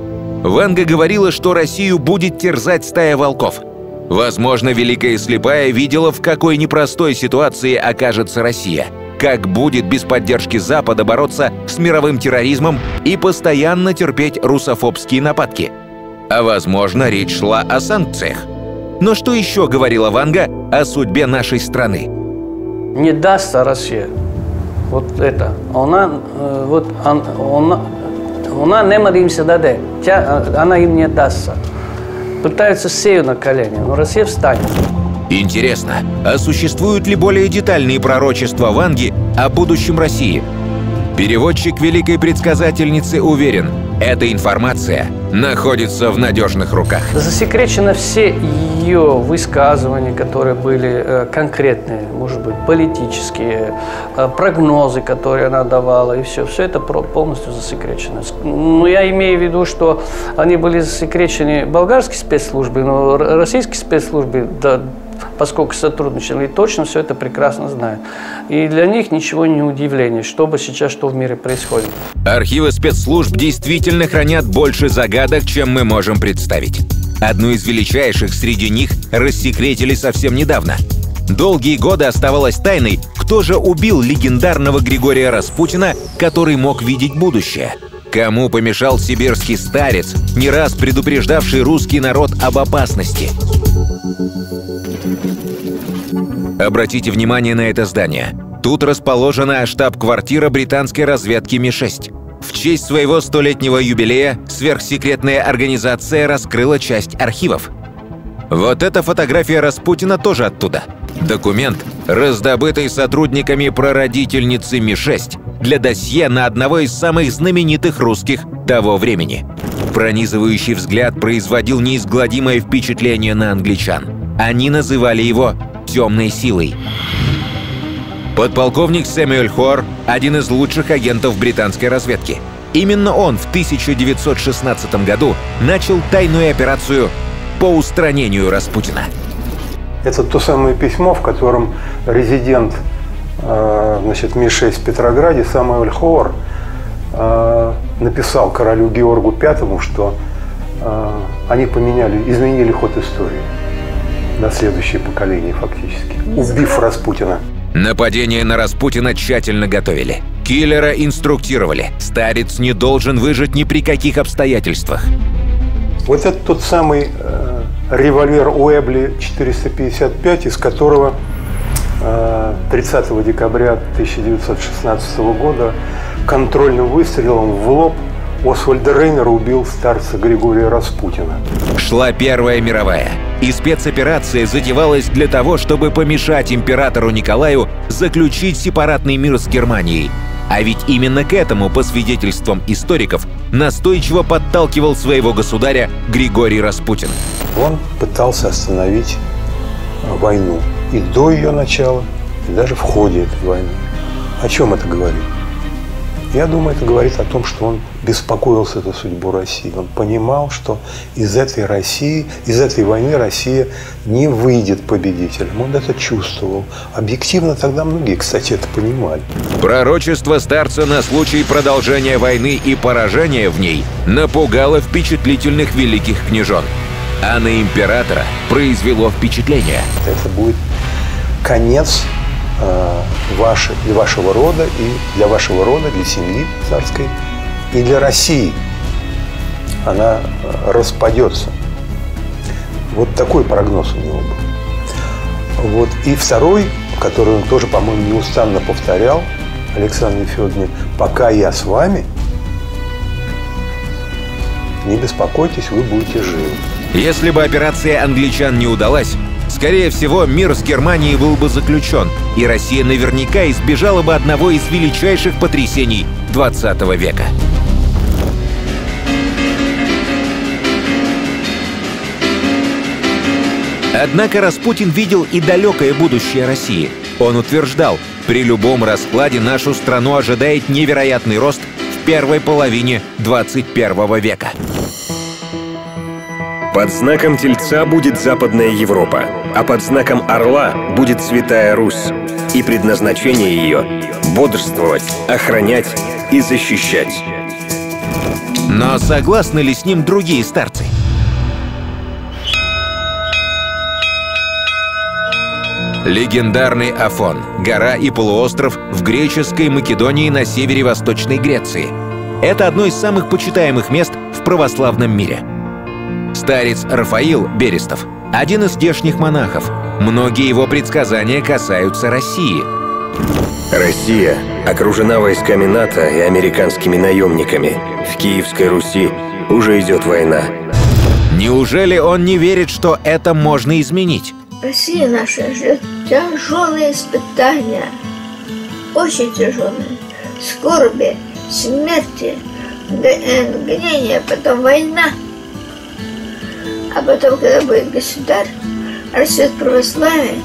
Ванга говорила, что Россию будет терзать стая волков. Возможно, Великая Слепая видела, в какой непростой ситуации окажется Россия. Как будет без поддержки Запада бороться с мировым терроризмом и постоянно терпеть русофобские нападки. А возможно, речь шла о санкциях – но что еще говорила Ванга о судьбе нашей страны? Не дастся Россия. Вот это. Она, э, вот, она, она не им даде. Она им не дастся. Пытаются сею на колени, но Россия встанет. Интересно, а существуют ли более детальные пророчества Ванги о будущем России? Переводчик Великой Предсказательницы уверен, эта информация находится в надежных руках. Засекречены все ее высказывания, которые были э, конкретные, может быть, политические, э, прогнозы, которые она давала, и все. Все это полностью засекречено. Ну, я имею в виду, что они были засекречены болгарской спецслужбой, но российские спецслужбы да, поскольку сотрудничали, и точно все это прекрасно знают. И для них ничего не удивление, что бы сейчас, что в мире происходит. Архивы спецслужб действительно хранят больше загадок, чем мы можем представить. Одну из величайших среди них рассекретили совсем недавно. Долгие годы оставалось тайной, кто же убил легендарного Григория Распутина, который мог видеть будущее. Кому помешал сибирский старец, не раз предупреждавший русский народ об опасности? Обратите внимание на это здание. Тут расположена штаб-квартира британской разведки Ми-6. В честь своего столетнего юбилея сверхсекретная организация раскрыла часть архивов. Вот эта фотография Распутина тоже оттуда. Документ, раздобытый сотрудниками прародительницы Ми-6 для досье на одного из самых знаменитых русских того времени. Пронизывающий взгляд производил неизгладимое впечатление на англичан. Они называли его темной силой. Подполковник Сэмюэль Хор – один из лучших агентов британской разведки. Именно он в 1916 году начал тайную операцию по устранению Распутина. Это то самое письмо, в котором резидент э, значит, Ми-6 в Петрограде Самуэль Ховар э, написал королю Георгу V, что э, они поменяли, изменили ход истории на следующее поколение фактически, убив Распутина. Нападение на Распутина тщательно готовили. Киллера инструктировали. Старец не должен выжить ни при каких обстоятельствах. Вот это тот самый э, револьвер Уэбли 455, из которого э, 30 декабря 1916 года контрольным выстрелом в лоб Освальд Рейнер убил старца Григория Распутина. Шла Первая мировая, и спецоперация затевалась для того, чтобы помешать императору Николаю заключить сепаратный мир с Германией. А ведь именно к этому, по свидетельствам историков, настойчиво подталкивал своего государя Григорий Распутин. Он пытался остановить войну и до ее начала, и даже в ходе этой войны. О чем это говорит? Я думаю, это говорит о том, что он беспокоился за судьбу России. Он понимал, что из этой России, из этой войны Россия не выйдет победителем. Он это чувствовал. Объективно тогда многие, кстати, это понимали. Пророчество старца на случай продолжения войны и поражения в ней напугало впечатлительных великих княжон. А на императора произвело впечатление. Это будет конец ваше, для вашего рода и для вашего рода, для семьи царской и для России. Она э, распадется. Вот такой прогноз у него был. Вот. И второй, который он тоже, по-моему, неустанно повторял, Александр Федоровне, пока я с вами, не беспокойтесь, вы будете живы. Если бы операция англичан не удалась, скорее всего, мир с Германией был бы заключен, и Россия наверняка избежала бы одного из величайших потрясений 20 века. Однако Распутин видел и далекое будущее России. Он утверждал, при любом раскладе нашу страну ожидает невероятный рост в первой половине 21 века. Под знаком Тельца будет Западная Европа, а под знаком Орла будет Святая Русь. И предназначение ее — бодрствовать, охранять и защищать. Но согласны ли с ним другие старцы? Легендарный Афон – гора и полуостров в греческой Македонии на севере Восточной Греции. Это одно из самых почитаемых мест в православном мире. Старец Рафаил Берестов – один из здешних монахов. Многие его предсказания касаются России. Россия окружена войсками НАТО и американскими наемниками. В Киевской Руси уже идет война. Неужели он не верит, что это можно изменить? Россия наша ждет тяжелые испытания, очень тяжелые. Скорби, смерти, гонения, потом война. А потом, когда будет государь, расцвет православия,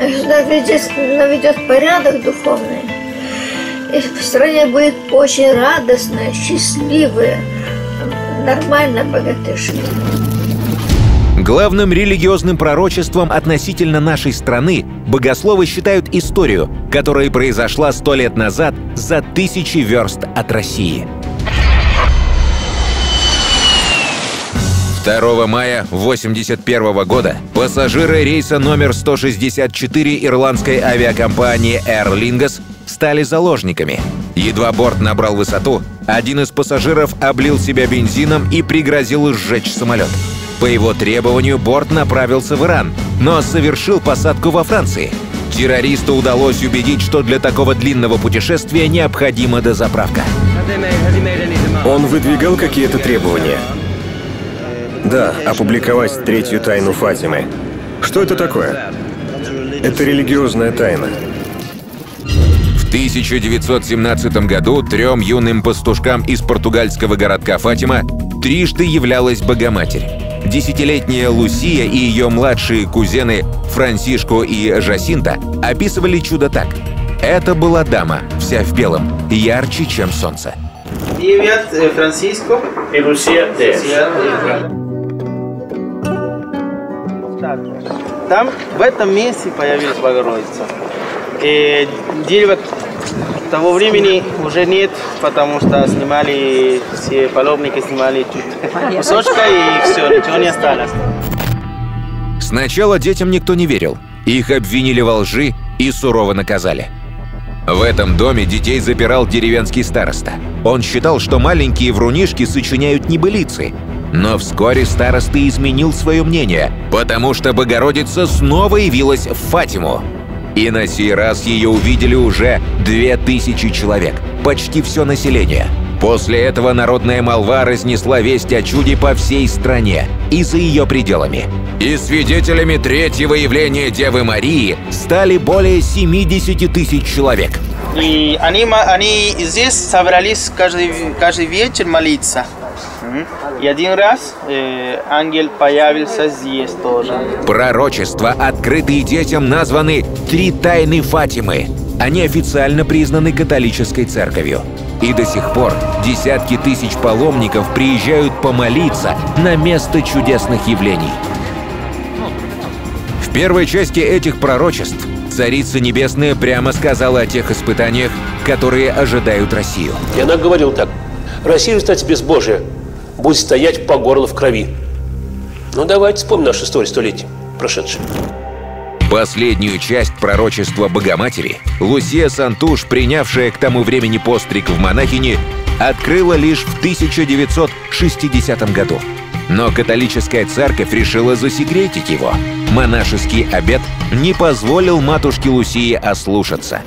государь наведет, наведет порядок духовный, и в стране будет очень радостная, счастливая, нормально богатыршая. Главным религиозным пророчеством относительно нашей страны богословы считают историю, которая произошла сто лет назад за тысячи верст от России. 2 мая 1981 года пассажиры рейса номер 164 ирландской авиакомпании Air Lingus стали заложниками. Едва борт набрал высоту, один из пассажиров облил себя бензином и пригрозил сжечь самолет. По его требованию борт направился в Иран, но совершил посадку во Франции. Террористу удалось убедить, что для такого длинного путешествия необходима дозаправка. Он выдвигал какие-то требования? Да, опубликовать третью тайну Фатимы. Что это такое? Это религиозная тайна. В 1917 году трем юным пастушкам из португальского городка Фатима трижды являлась Богоматерь. Десятилетняя Лусия и ее младшие кузены Франсишко и Жасинта описывали чудо так. Это была дама, вся в белом, ярче, чем солнце. Привет, Франциско. И Лусия Там, в этом месте появилась Богородица. э, дерева того времени уже нет, потому что снимали все паломники, снимали чуть кусочка и все, ничего не осталось. Сначала детям никто не верил. Их обвинили во лжи и сурово наказали. В этом доме детей запирал деревенский староста. Он считал, что маленькие врунишки сочиняют небылицы. Но вскоре староста изменил свое мнение, потому что Богородица снова явилась в Фатиму. И на сей раз ее увидели уже две тысячи человек, почти все население. После этого народная молва разнесла весть о чуде по всей стране и за ее пределами. И свидетелями третьего явления Девы Марии стали более 70 тысяч человек. И они, они здесь собрались каждый, каждый вечер молиться. И один раз э, ангел появился здесь тоже. Пророчества, открытые детям, названы «Три тайны Фатимы». Они официально признаны католической церковью. И до сих пор десятки тысяч паломников приезжают помолиться на место чудесных явлений. В первой части этих пророчеств Царица Небесная прямо сказала о тех испытаниях, которые ожидают Россию. И она говорила так. Россия, кстати, безбожие будет стоять по горло в крови. Ну, давайте вспомним нашу историю столетий прошедшие. Последнюю часть пророчества Богоматери Лусия Сантуш, принявшая к тому времени постриг в монахини, открыла лишь в 1960 году. Но католическая церковь решила засекретить его. Монашеский обет не позволил матушке Лусии ослушаться.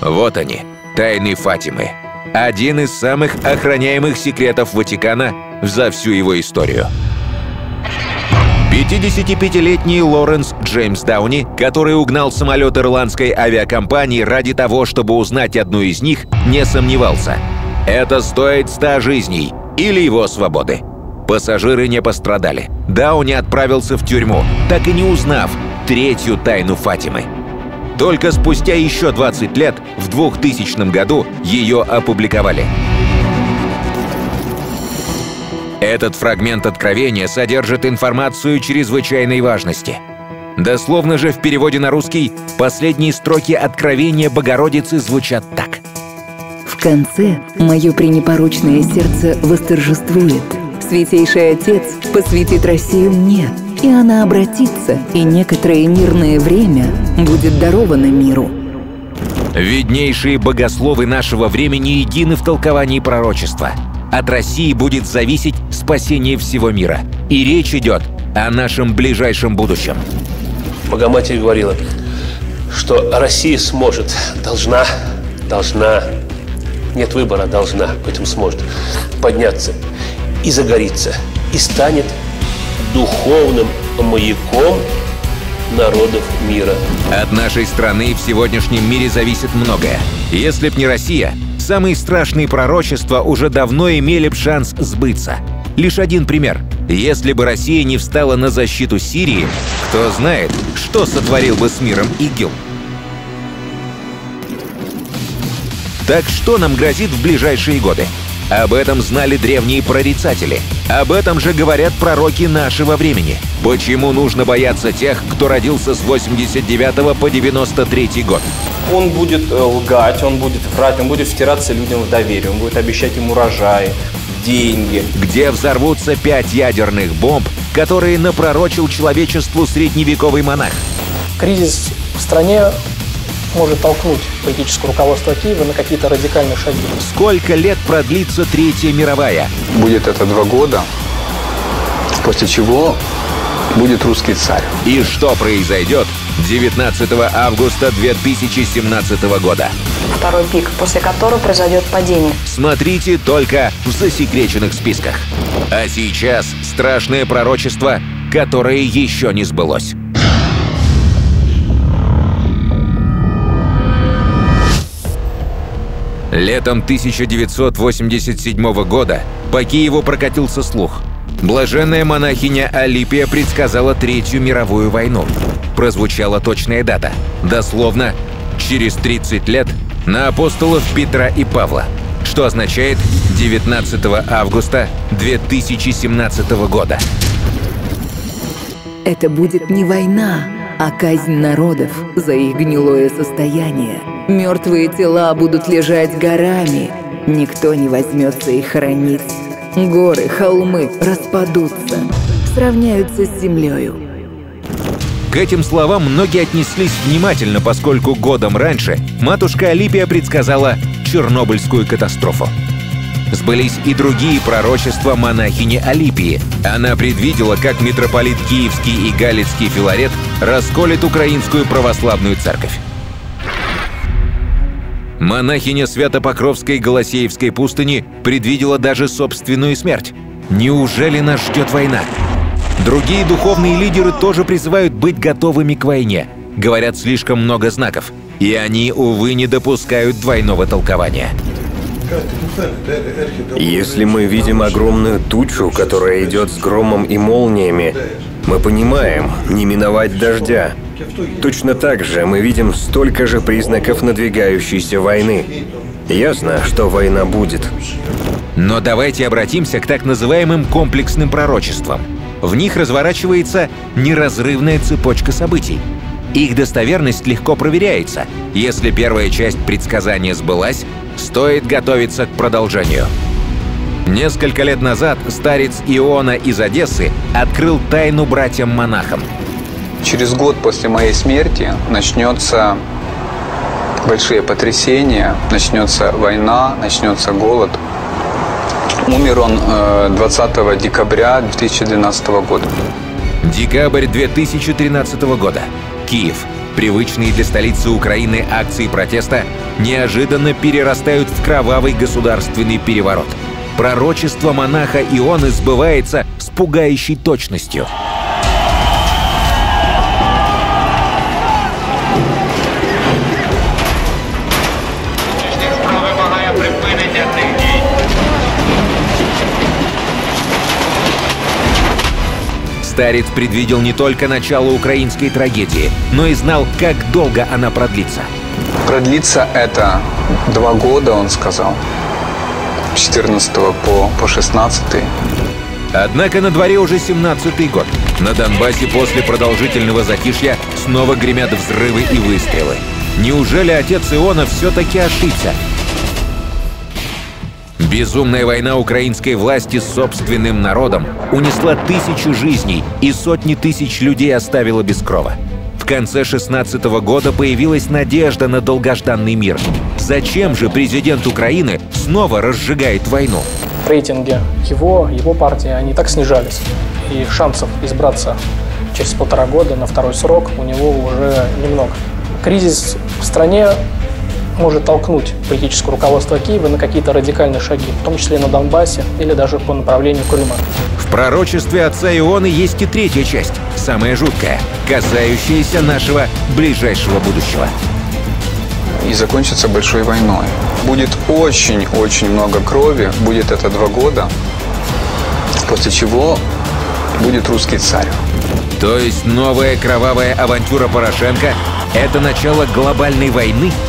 Вот они, тайны Фатимы. Один из самых охраняемых секретов Ватикана за всю его историю. 55-летний Лоренс Джеймс Дауни, который угнал самолет ирландской авиакомпании ради того, чтобы узнать одну из них, не сомневался. Это стоит 100 жизней или его свободы. Пассажиры не пострадали. Дауни отправился в тюрьму, так и не узнав третью тайну Фатимы. Только спустя еще 20 лет, в 2000 году, ее опубликовали. Этот фрагмент откровения содержит информацию чрезвычайной важности. Дословно же в переводе на русский последние строки откровения Богородицы звучат так. В конце мое пренепорочное сердце восторжествует. Святейший Отец посвятит Россию мне, и она обратится, и некоторое мирное время будет даровано миру. Виднейшие богословы нашего времени едины в толковании пророчества. От России будет зависеть спасение всего мира. И речь идет о нашем ближайшем будущем. Богоматерь говорила, что Россия сможет, должна, должна, нет выбора, должна, поэтому сможет подняться и загорится, и станет духовным маяком народов мира. От нашей страны в сегодняшнем мире зависит многое. Если б не Россия, самые страшные пророчества уже давно имели б шанс сбыться. Лишь один пример. Если бы Россия не встала на защиту Сирии, кто знает, что сотворил бы с миром ИГИЛ. Так что нам грозит в ближайшие годы? Об этом знали древние прорицатели. Об этом же говорят пророки нашего времени. Почему нужно бояться тех, кто родился с 89 по 93 год? Он будет э, лгать, он будет врать, он будет втираться людям в доверие, он будет обещать им урожай, деньги. Где взорвутся пять ядерных бомб, которые напророчил человечеству средневековый монах? Кризис в стране может толкнуть политическое руководство Киева на какие-то радикальные шаги. Сколько лет продлится Третья мировая? Будет это два года, после чего будет русский царь. И что произойдет 19 августа 2017 года? Второй пик, после которого произойдет падение. Смотрите только в засекреченных списках. А сейчас страшное пророчество, которое еще не сбылось. Летом 1987 года по Киеву прокатился слух. Блаженная монахиня Алипия предсказала Третью мировую войну. Прозвучала точная дата. Дословно, через 30 лет на апостолов Петра и Павла. Что означает 19 августа 2017 года. Это будет не война, а казнь народов за их гнилое состояние. Мертвые тела будут лежать горами, никто не возьмется их хоронить. Горы, холмы распадутся, сравняются с землею. К этим словам многие отнеслись внимательно, поскольку годом раньше матушка Алипия предсказала Чернобыльскую катастрофу. Сбылись и другие пророчества монахини Алипии. Она предвидела, как митрополит Киевский и Галицкий Филарет расколет украинскую православную церковь. Монахиня Свято-Покровской Голосеевской пустыни предвидела даже собственную смерть. Неужели нас ждет война? Другие духовные лидеры тоже призывают быть готовыми к войне. Говорят слишком много знаков. И они, увы, не допускают двойного толкования. Если мы видим огромную тучу, которая идет с громом и молниями, мы понимаем, не миновать дождя. Точно так же мы видим столько же признаков надвигающейся войны. Ясно, что война будет. Но давайте обратимся к так называемым комплексным пророчествам. В них разворачивается неразрывная цепочка событий. Их достоверность легко проверяется. Если первая часть предсказания сбылась, стоит готовиться к продолжению. Несколько лет назад старец Иона из Одессы открыл тайну братьям-монахам. Через год после моей смерти начнется большие потрясения, начнется война, начнется голод. Умер он 20 э, декабря 2012 года. Декабрь 2013 года. Киев. Привычные для столицы Украины акции протеста неожиданно перерастают в кровавый государственный переворот. Пророчество монаха Ионы сбывается с пугающей точностью. Старец предвидел не только начало украинской трагедии, но и знал, как долго она продлится. Продлится это два года, он сказал. 14 по, по 16. Однако на дворе уже 17-й год. На Донбассе после продолжительного затишья снова гремят взрывы и выстрелы. Неужели отец Иона все-таки ошибся? Безумная война украинской власти с собственным народом унесла тысячи жизней и сотни тысяч людей оставила без крова. В конце 16 года появилась надежда на долгожданный мир. Зачем же президент Украины снова разжигает войну? Рейтинги его, его партии, они так снижались. И шансов избраться через полтора года на второй срок у него уже немного. Кризис в стране может толкнуть политическое руководство Киева на какие-то радикальные шаги, в том числе на Донбассе или даже по направлению Крыма. В пророчестве отца Ионы есть и третья часть, самая жуткая, касающаяся нашего ближайшего будущего. И закончится большой войной. Будет очень-очень много крови, будет это два года, после чего будет русский царь. То есть новая кровавая авантюра Порошенко – это начало глобальной войны –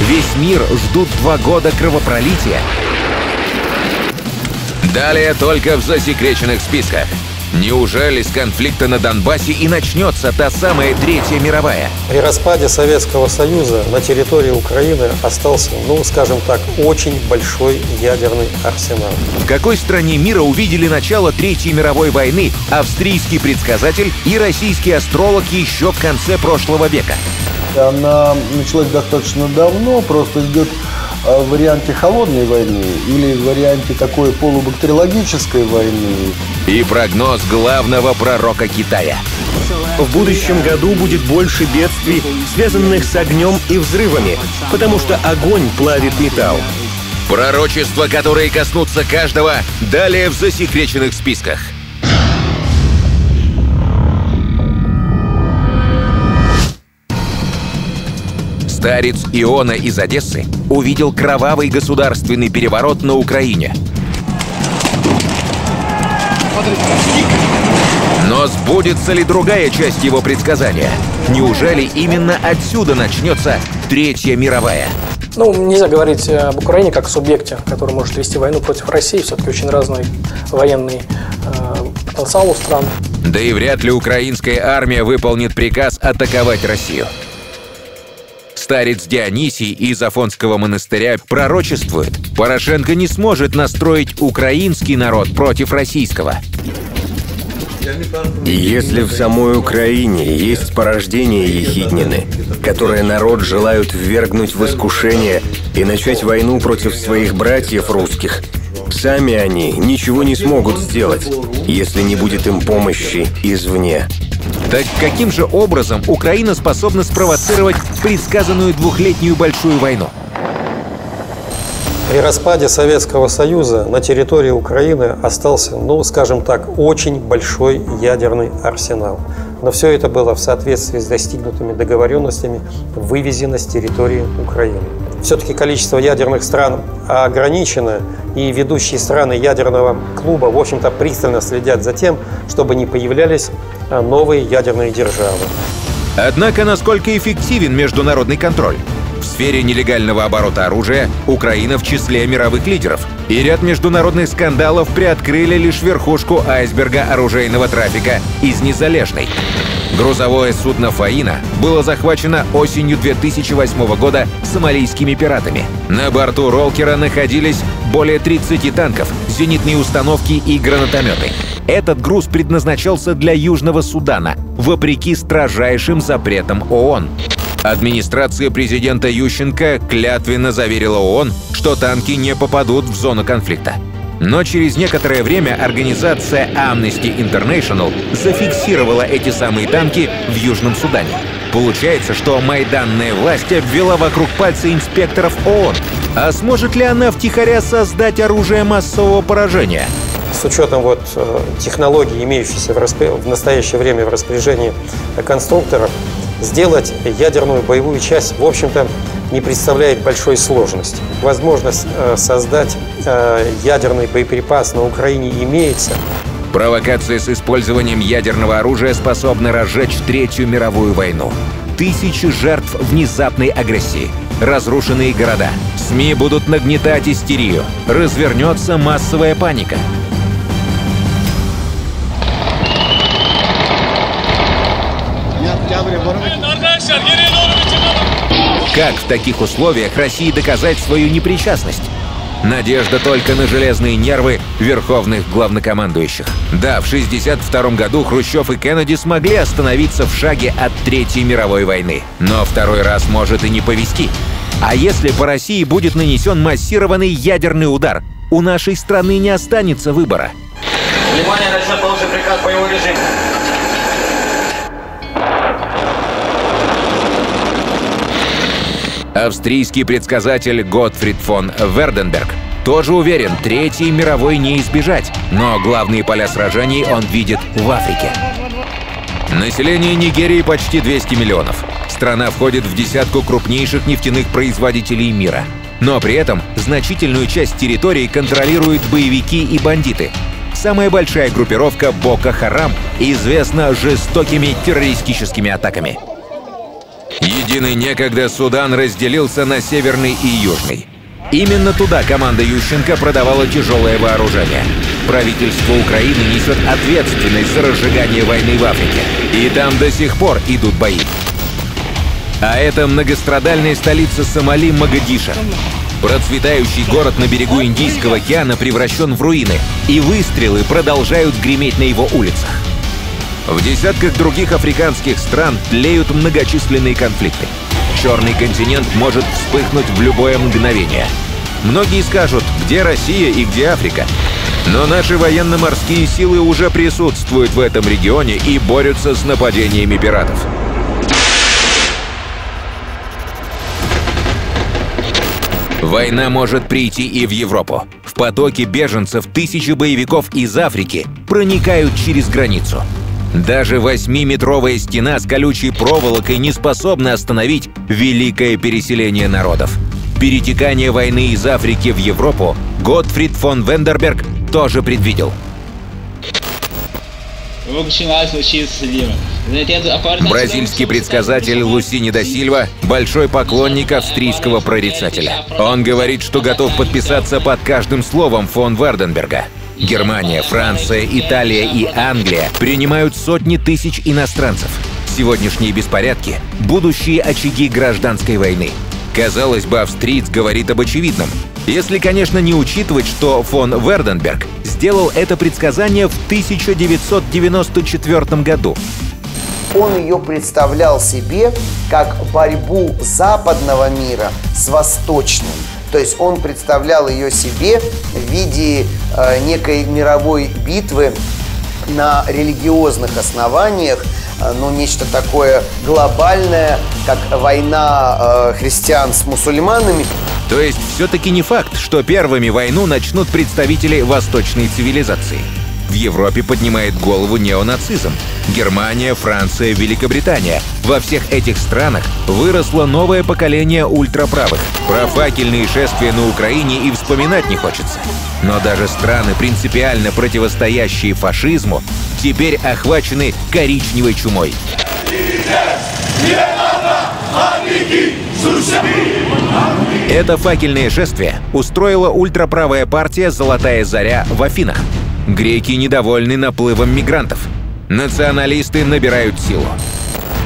Весь мир ждут два года кровопролития. Далее только в засекреченных списках. Неужели с конфликта на Донбассе и начнется та самая Третья мировая? При распаде Советского Союза на территории Украины остался, ну, скажем так, очень большой ядерный арсенал. В какой стране мира увидели начало Третьей мировой войны австрийский предсказатель и российский астролог еще в конце прошлого века? Она началась достаточно давно, просто идет а, в варианте холодной войны или в варианте такой полубактериологической войны. И прогноз главного пророка Китая. В будущем году будет больше бедствий, связанных с огнем и взрывами, потому что огонь плавит металл. Пророчества, которые коснутся каждого, далее в засекреченных списках. Старец Иона из Одессы увидел кровавый государственный переворот на Украине. Но сбудется ли другая часть его предсказания? Неужели именно отсюда начнется Третья мировая? Ну, нельзя говорить об Украине как о субъекте, который может вести войну против России. Все-таки очень разный военный э, потенциалу стран. Да и вряд ли украинская армия выполнит приказ атаковать Россию. Старец Дионисий из Афонского монастыря пророчествует, Порошенко не сможет настроить украинский народ против российского. Если в самой Украине есть порождение Ехиднины, которое народ желают ввергнуть в искушение и начать войну против своих братьев русских, сами они ничего не смогут сделать, если не будет им помощи извне. Так каким же образом Украина способна спровоцировать предсказанную двухлетнюю большую войну? При распаде Советского Союза на территории Украины остался, ну, скажем так, очень большой ядерный арсенал. Но все это было в соответствии с достигнутыми договоренностями вывезено с территории Украины. Все-таки количество ядерных стран ограничено, и ведущие страны ядерного клуба, в общем-то, пристально следят за тем, чтобы не появлялись а, новые ядерные державы. Однако насколько эффективен международный контроль? В сфере нелегального оборота оружия Украина в числе мировых лидеров. И ряд международных скандалов приоткрыли лишь верхушку айсберга оружейного трафика из Незалежной. Грузовое судно «Фаина» было захвачено осенью 2008 года сомалийскими пиратами. На борту «Ролкера» находились более 30 танков, зенитные установки и гранатометы. Этот груз предназначался для Южного Судана, вопреки строжайшим запретам ООН. Администрация президента Ющенко клятвенно заверила ООН, что танки не попадут в зону конфликта. Но через некоторое время организация Amnesty International зафиксировала эти самые танки в Южном Судане. Получается, что майданная власть обвела вокруг пальца инспекторов ООН. А сможет ли она втихаря создать оружие массового поражения? С учетом вот э, технологий, имеющихся в, распри... в настоящее время в распоряжении конструкторов, сделать ядерную боевую часть, в общем-то, не представляет большой сложности. Возможность э, создать э, ядерный боеприпас на Украине имеется. Провокация с использованием ядерного оружия способна разжечь Третью мировую войну. Тысячи жертв внезапной агрессии. Разрушенные города. СМИ будут нагнетать истерию. Развернется массовая паника. Как в таких условиях России доказать свою непричастность? Надежда только на железные нервы верховных главнокомандующих. Да, в 1962 году Хрущев и Кеннеди смогли остановиться в шаге от Третьей мировой войны. Но второй раз может и не повести. А если по России будет нанесен массированный ядерный удар, у нашей страны не останется выбора. Внимание, начнет получить приказ боевой режим. Австрийский предсказатель Готфрид фон Верденберг тоже уверен, Третьей мировой не избежать, но главные поля сражений он видит в Африке. Население Нигерии почти 200 миллионов. Страна входит в десятку крупнейших нефтяных производителей мира. Но при этом значительную часть территории контролируют боевики и бандиты. Самая большая группировка Бока Харам известна жестокими террористическими атаками. Единый некогда Судан разделился на северный и южный. Именно туда команда Ющенко продавала тяжелое вооружение. Правительство Украины несет ответственность за разжигание войны в Африке. И там до сих пор идут бои. А это многострадальная столица Сомали Магадиша. Процветающий город на берегу Индийского океана превращен в руины, и выстрелы продолжают греметь на его улицах. В десятках других африканских стран тлеют многочисленные конфликты. Черный континент может вспыхнуть в любое мгновение. Многие скажут, где Россия и где Африка. Но наши военно-морские силы уже присутствуют в этом регионе и борются с нападениями пиратов. Война может прийти и в Европу. В потоке беженцев тысячи боевиков из Африки проникают через границу. Даже восьмиметровая стена с колючей проволокой не способна остановить великое переселение народов. Перетекание войны из Африки в Европу Готфрид фон Вендерберг тоже предвидел. Бразильский предсказатель Лусини да Сильва – большой поклонник австрийского прорицателя. Он говорит, что готов подписаться под каждым словом фон Варденберга. Германия, Франция, Италия и Англия принимают сотни тысяч иностранцев. Сегодняшние беспорядки – будущие очаги гражданской войны. Казалось бы, австриец говорит об очевидном. Если, конечно, не учитывать, что фон Верденберг сделал это предсказание в 1994 году. Он ее представлял себе как борьбу западного мира с восточным. То есть он представлял ее себе в виде э, некой мировой битвы на религиозных основаниях, э, ну, нечто такое глобальное, как война э, христиан с мусульманами. То есть все-таки не факт, что первыми войну начнут представители восточной цивилизации. В Европе поднимает голову неонацизм. Германия, Франция, Великобритания. Во всех этих странах выросло новое поколение ультраправых. Про факельные шествия на Украине и вспоминать не хочется. Но даже страны, принципиально противостоящие фашизму, теперь охвачены коричневой чумой. Это факельное шествие устроила ультраправая партия «Золотая заря» в Афинах. Греки недовольны наплывом мигрантов. Националисты набирают силу.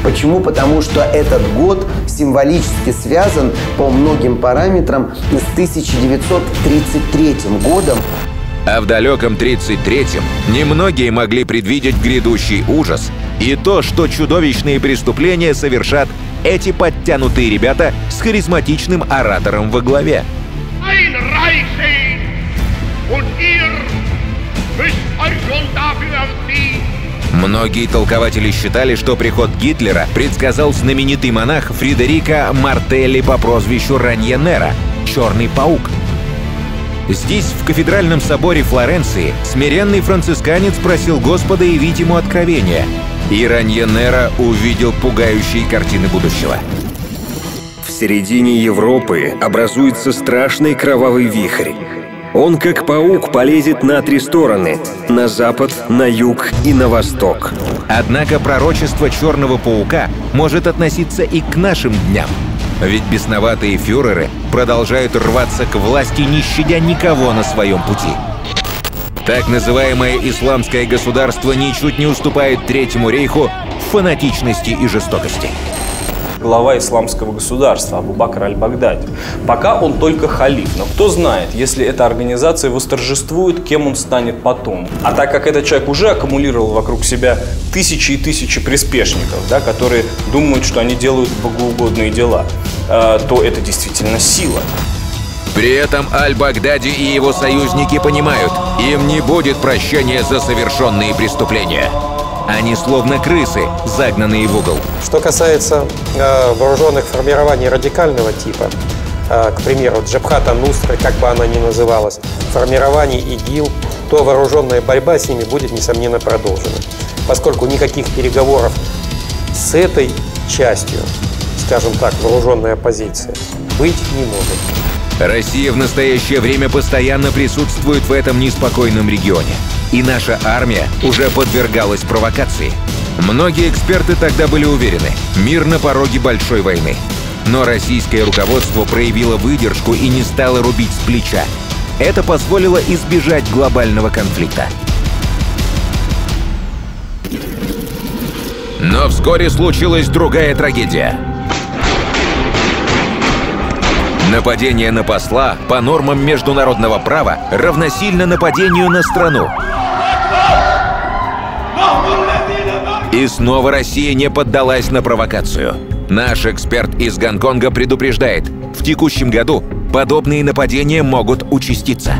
Почему? Потому что этот год символически связан по многим параметрам с 1933 годом. А в далеком 33-м немногие могли предвидеть грядущий ужас и то, что чудовищные преступления совершат эти подтянутые ребята с харизматичным оратором во главе. Многие толкователи считали, что приход Гитлера предсказал знаменитый монах Фредерико Мартелли по прозвищу Раньенера — «Черный паук». Здесь, в кафедральном соборе Флоренции, смиренный францисканец просил Господа явить ему откровение, и Раньенера увидел пугающие картины будущего. В середине Европы образуется страшный кровавый вихрь. Он, как паук, полезет на три стороны — на запад, на юг и на восток. Однако пророчество черного паука может относиться и к нашим дням. Ведь бесноватые фюреры продолжают рваться к власти, не щадя никого на своем пути. Так называемое исламское государство ничуть не уступает Третьему рейху в фанатичности и жестокости глава исламского государства Абу Бакр аль-Багдади. Пока он только халиф, но кто знает, если эта организация восторжествует, кем он станет потом. А так как этот человек уже аккумулировал вокруг себя тысячи и тысячи приспешников, да, которые думают, что они делают богоугодные дела, э, то это действительно сила. При этом Аль-Багдади и его союзники понимают, им не будет прощения за совершенные преступления. Они словно крысы, загнанные в угол. Что касается э, вооруженных формирований радикального типа, э, к примеру, Джабхата Нустры, как бы она ни называлась, формирований ИГИЛ, то вооруженная борьба с ними будет, несомненно, продолжена. Поскольку никаких переговоров с этой частью, скажем так, вооруженной оппозиции, быть не может. Россия в настоящее время постоянно присутствует в этом неспокойном регионе и наша армия уже подвергалась провокации. Многие эксперты тогда были уверены, мир на пороге большой войны. Но российское руководство проявило выдержку и не стало рубить с плеча. Это позволило избежать глобального конфликта. Но вскоре случилась другая трагедия. Нападение на посла по нормам международного права равносильно нападению на страну. И снова Россия не поддалась на провокацию. Наш эксперт из Гонконга предупреждает, в текущем году подобные нападения могут участиться.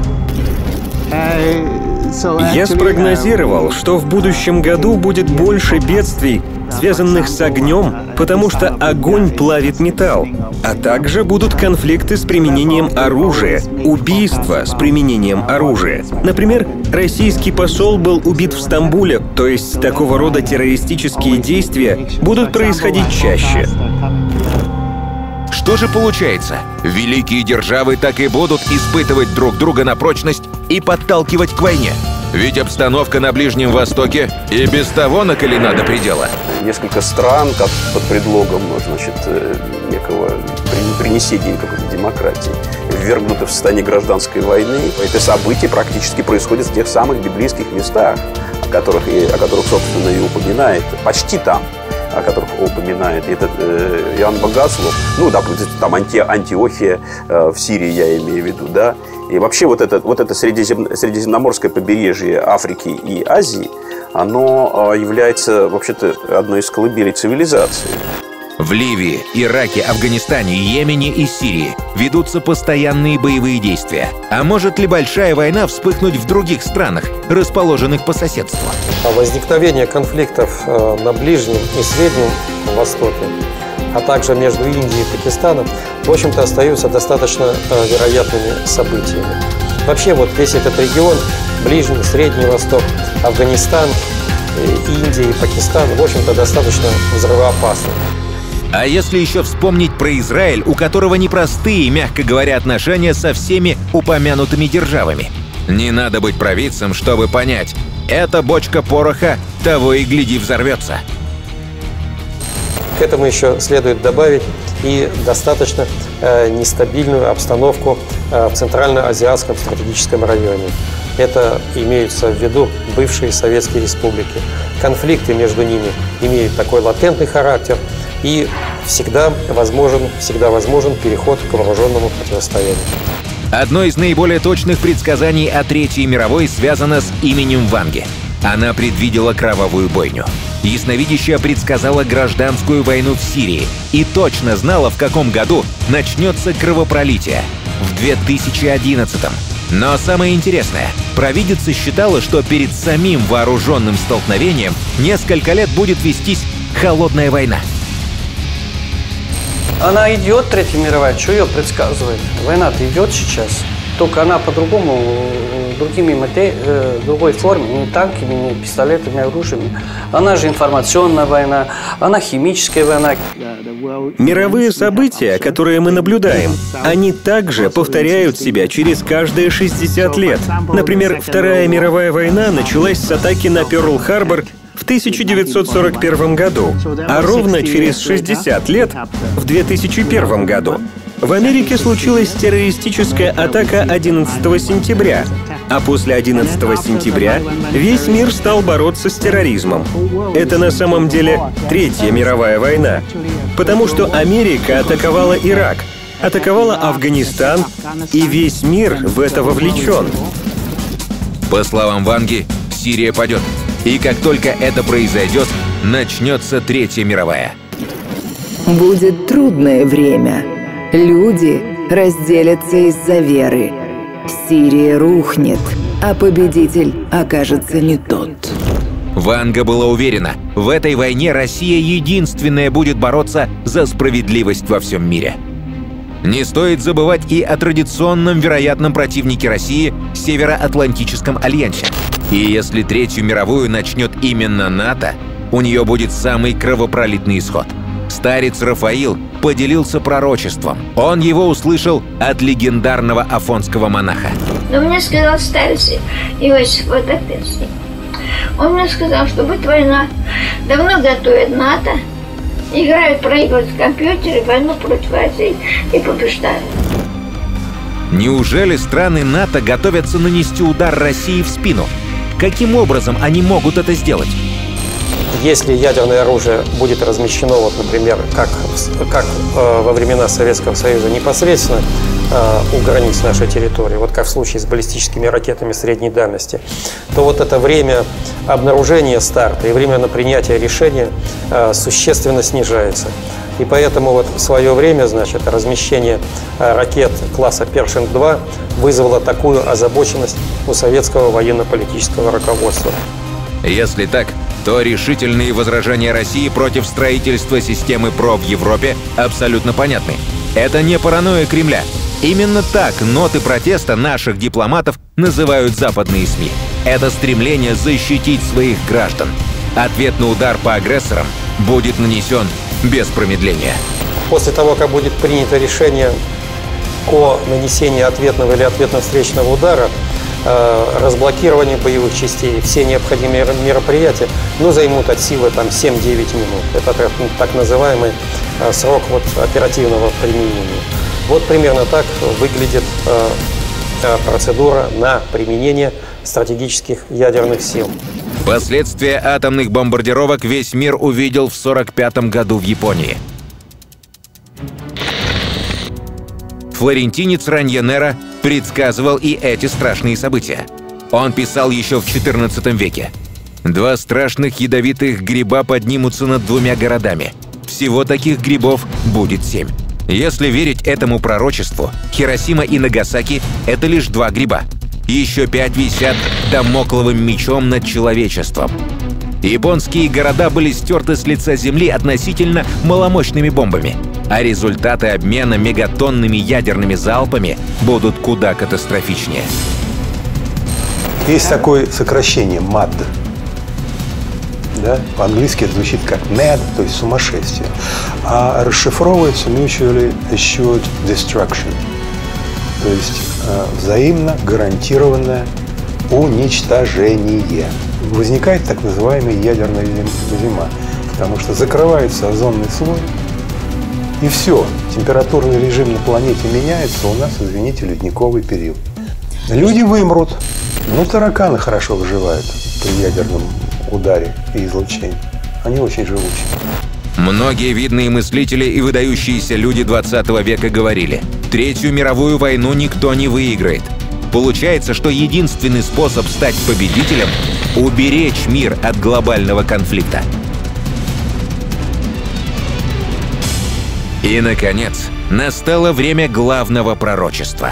Я спрогнозировал, что в будущем году будет больше бедствий, связанных с огнем, потому что огонь плавит металл. А также будут конфликты с применением оружия, убийства с применением оружия. Например, российский посол был убит в Стамбуле, то есть такого рода террористические действия будут происходить чаще. Что же получается? Великие державы так и будут испытывать друг друга на прочность и подталкивать к войне. Ведь обстановка на Ближнем Востоке и без того накалена до предела. Несколько стран, как под предлогом значит, э, некого принесения какой-то демократии, ввергнуты в состояние гражданской войны. Это событие практически происходит в тех самых библейских местах, о которых, и, о которых собственно, и упоминает, почти там о которых упоминает этот э, Иоанн Богослов, ну, допустим, там Анти, Антиохия э, в Сирии, я имею в виду, да, и вообще вот это, вот это средизем, средиземноморское побережье Африки и Азии, оно э, является, вообще-то, одной из колыбелей цивилизации. В Ливии, Ираке, Афганистане, Йемене и Сирии ведутся постоянные боевые действия. А может ли большая война вспыхнуть в других странах, расположенных по соседству? А возникновение конфликтов э, на Ближнем и Среднем Востоке, а также между Индией и Пакистаном, в общем-то, остаются достаточно э, вероятными событиями. Вообще вот весь этот регион, Ближний, Средний Восток, Афганистан, э, Индия и Пакистан, в общем-то, достаточно взрывоопасны. А если еще вспомнить про Израиль, у которого непростые, мягко говоря, отношения со всеми упомянутыми державами. Не надо быть провидцем, чтобы понять, эта бочка пороха того и гляди взорвется. К этому еще следует добавить и достаточно э, нестабильную обстановку э, в Центральноазиатском стратегическом районе. Это имеются в виду бывшие советские республики. Конфликты между ними имеют такой латентный характер – и всегда возможен, всегда возможен переход к вооруженному противостоянию. Одно из наиболее точных предсказаний о Третьей мировой связано с именем Ванги. Она предвидела кровавую бойню. Ясновидящая предсказала гражданскую войну в Сирии и точно знала, в каком году начнется кровопролитие. В 2011 -м. Но самое интересное, провидица считала, что перед самим вооруженным столкновением несколько лет будет вестись холодная война. Она идет, Третья мировая, что ее предсказывает? Война-то идет сейчас. Только она по-другому, другими матери... Э, другой форме, не танками, не пистолетами, оружием. Она же информационная война, она химическая война. Мировые события, которые мы наблюдаем, они также повторяют себя через каждые 60 лет. Например, Вторая мировая война началась с атаки на Пёрл-Харбор в 1941 году, а ровно через 60 лет, в 2001 году, в Америке случилась террористическая атака 11 сентября, а после 11 сентября весь мир стал бороться с терроризмом. Это на самом деле Третья мировая война, потому что Америка атаковала Ирак, атаковала Афганистан, и весь мир в это вовлечен. По словам Ванги, Сирия падет. И как только это произойдет, начнется Третья мировая. Будет трудное время. Люди разделятся из-за веры. Сирия рухнет, а победитель окажется не тот. Ванга была уверена, в этой войне Россия единственная будет бороться за справедливость во всем мире. Не стоит забывать и о традиционном вероятном противнике России – Североатлантическом альянсе. И если Третью мировую начнет именно НАТО, у нее будет самый кровопролитный исход. Старец Рафаил поделился пророчеством. Он его услышал от легендарного афонского монаха. Но мне сказал старец Иосиф Водопенский. Он мне сказал, что будет война. Давно готовят НАТО, играют, проигрывают в компьютере, войну против Азии и побеждают. Неужели страны НАТО готовятся нанести удар России в спину? Каким образом они могут это сделать? Если ядерное оружие будет размещено, вот, например, как, как э, во времена Советского Союза непосредственно э, у границ нашей территории, вот как в случае с баллистическими ракетами средней дальности, то вот это время обнаружения старта и время на принятие решения э, существенно снижается. И поэтому вот в свое время, значит, размещение э, ракет класса Першинг-2 вызвало такую озабоченность у советского военно-политического руководства. Если так, то решительные возражения России против строительства системы ПРО в Европе абсолютно понятны. Это не паранойя Кремля. Именно так ноты протеста наших дипломатов называют западные СМИ. Это стремление защитить своих граждан. Ответ на удар по агрессорам будет нанесен без промедления. После того, как будет принято решение о нанесении ответного или ответно-встречного удара, разблокирование боевых частей, все необходимые мероприятия, ну, займут от силы там 7-9 минут. Это так, называемый э, срок вот, оперативного применения. Вот примерно так выглядит э, э, процедура на применение стратегических ядерных сил. Последствия атомных бомбардировок весь мир увидел в 1945 году в Японии. Флорентинец Раньенера предсказывал и эти страшные события. Он писал еще в XIV веке. Два страшных ядовитых гриба поднимутся над двумя городами. Всего таких грибов будет семь. Если верить этому пророчеству, Хиросима и Нагасаки — это лишь два гриба. Еще пять висят домокловым мечом над человечеством. Японские города были стерты с лица земли относительно маломощными бомбами, а результаты обмена мегатонными ядерными залпами будут куда катастрофичнее. Есть такое сокращение МАД. Да? По-английски это звучит как mad, то есть сумасшествие. А расшифровывается mutually assured destruction. То есть э, взаимно гарантированное уничтожение. Возникает так называемая ядерная зима, потому что закрывается озонный слой, и все, температурный режим на планете меняется, у нас, извините, ледниковый период. Люди вымрут, но тараканы хорошо выживают при ядерном ударе и излучении. Они очень живучие. Многие видные мыслители и выдающиеся люди 20 века говорили, Третью мировую войну никто не выиграет. Получается, что единственный способ стать победителем — уберечь мир от глобального конфликта. И, наконец, настало время главного пророчества.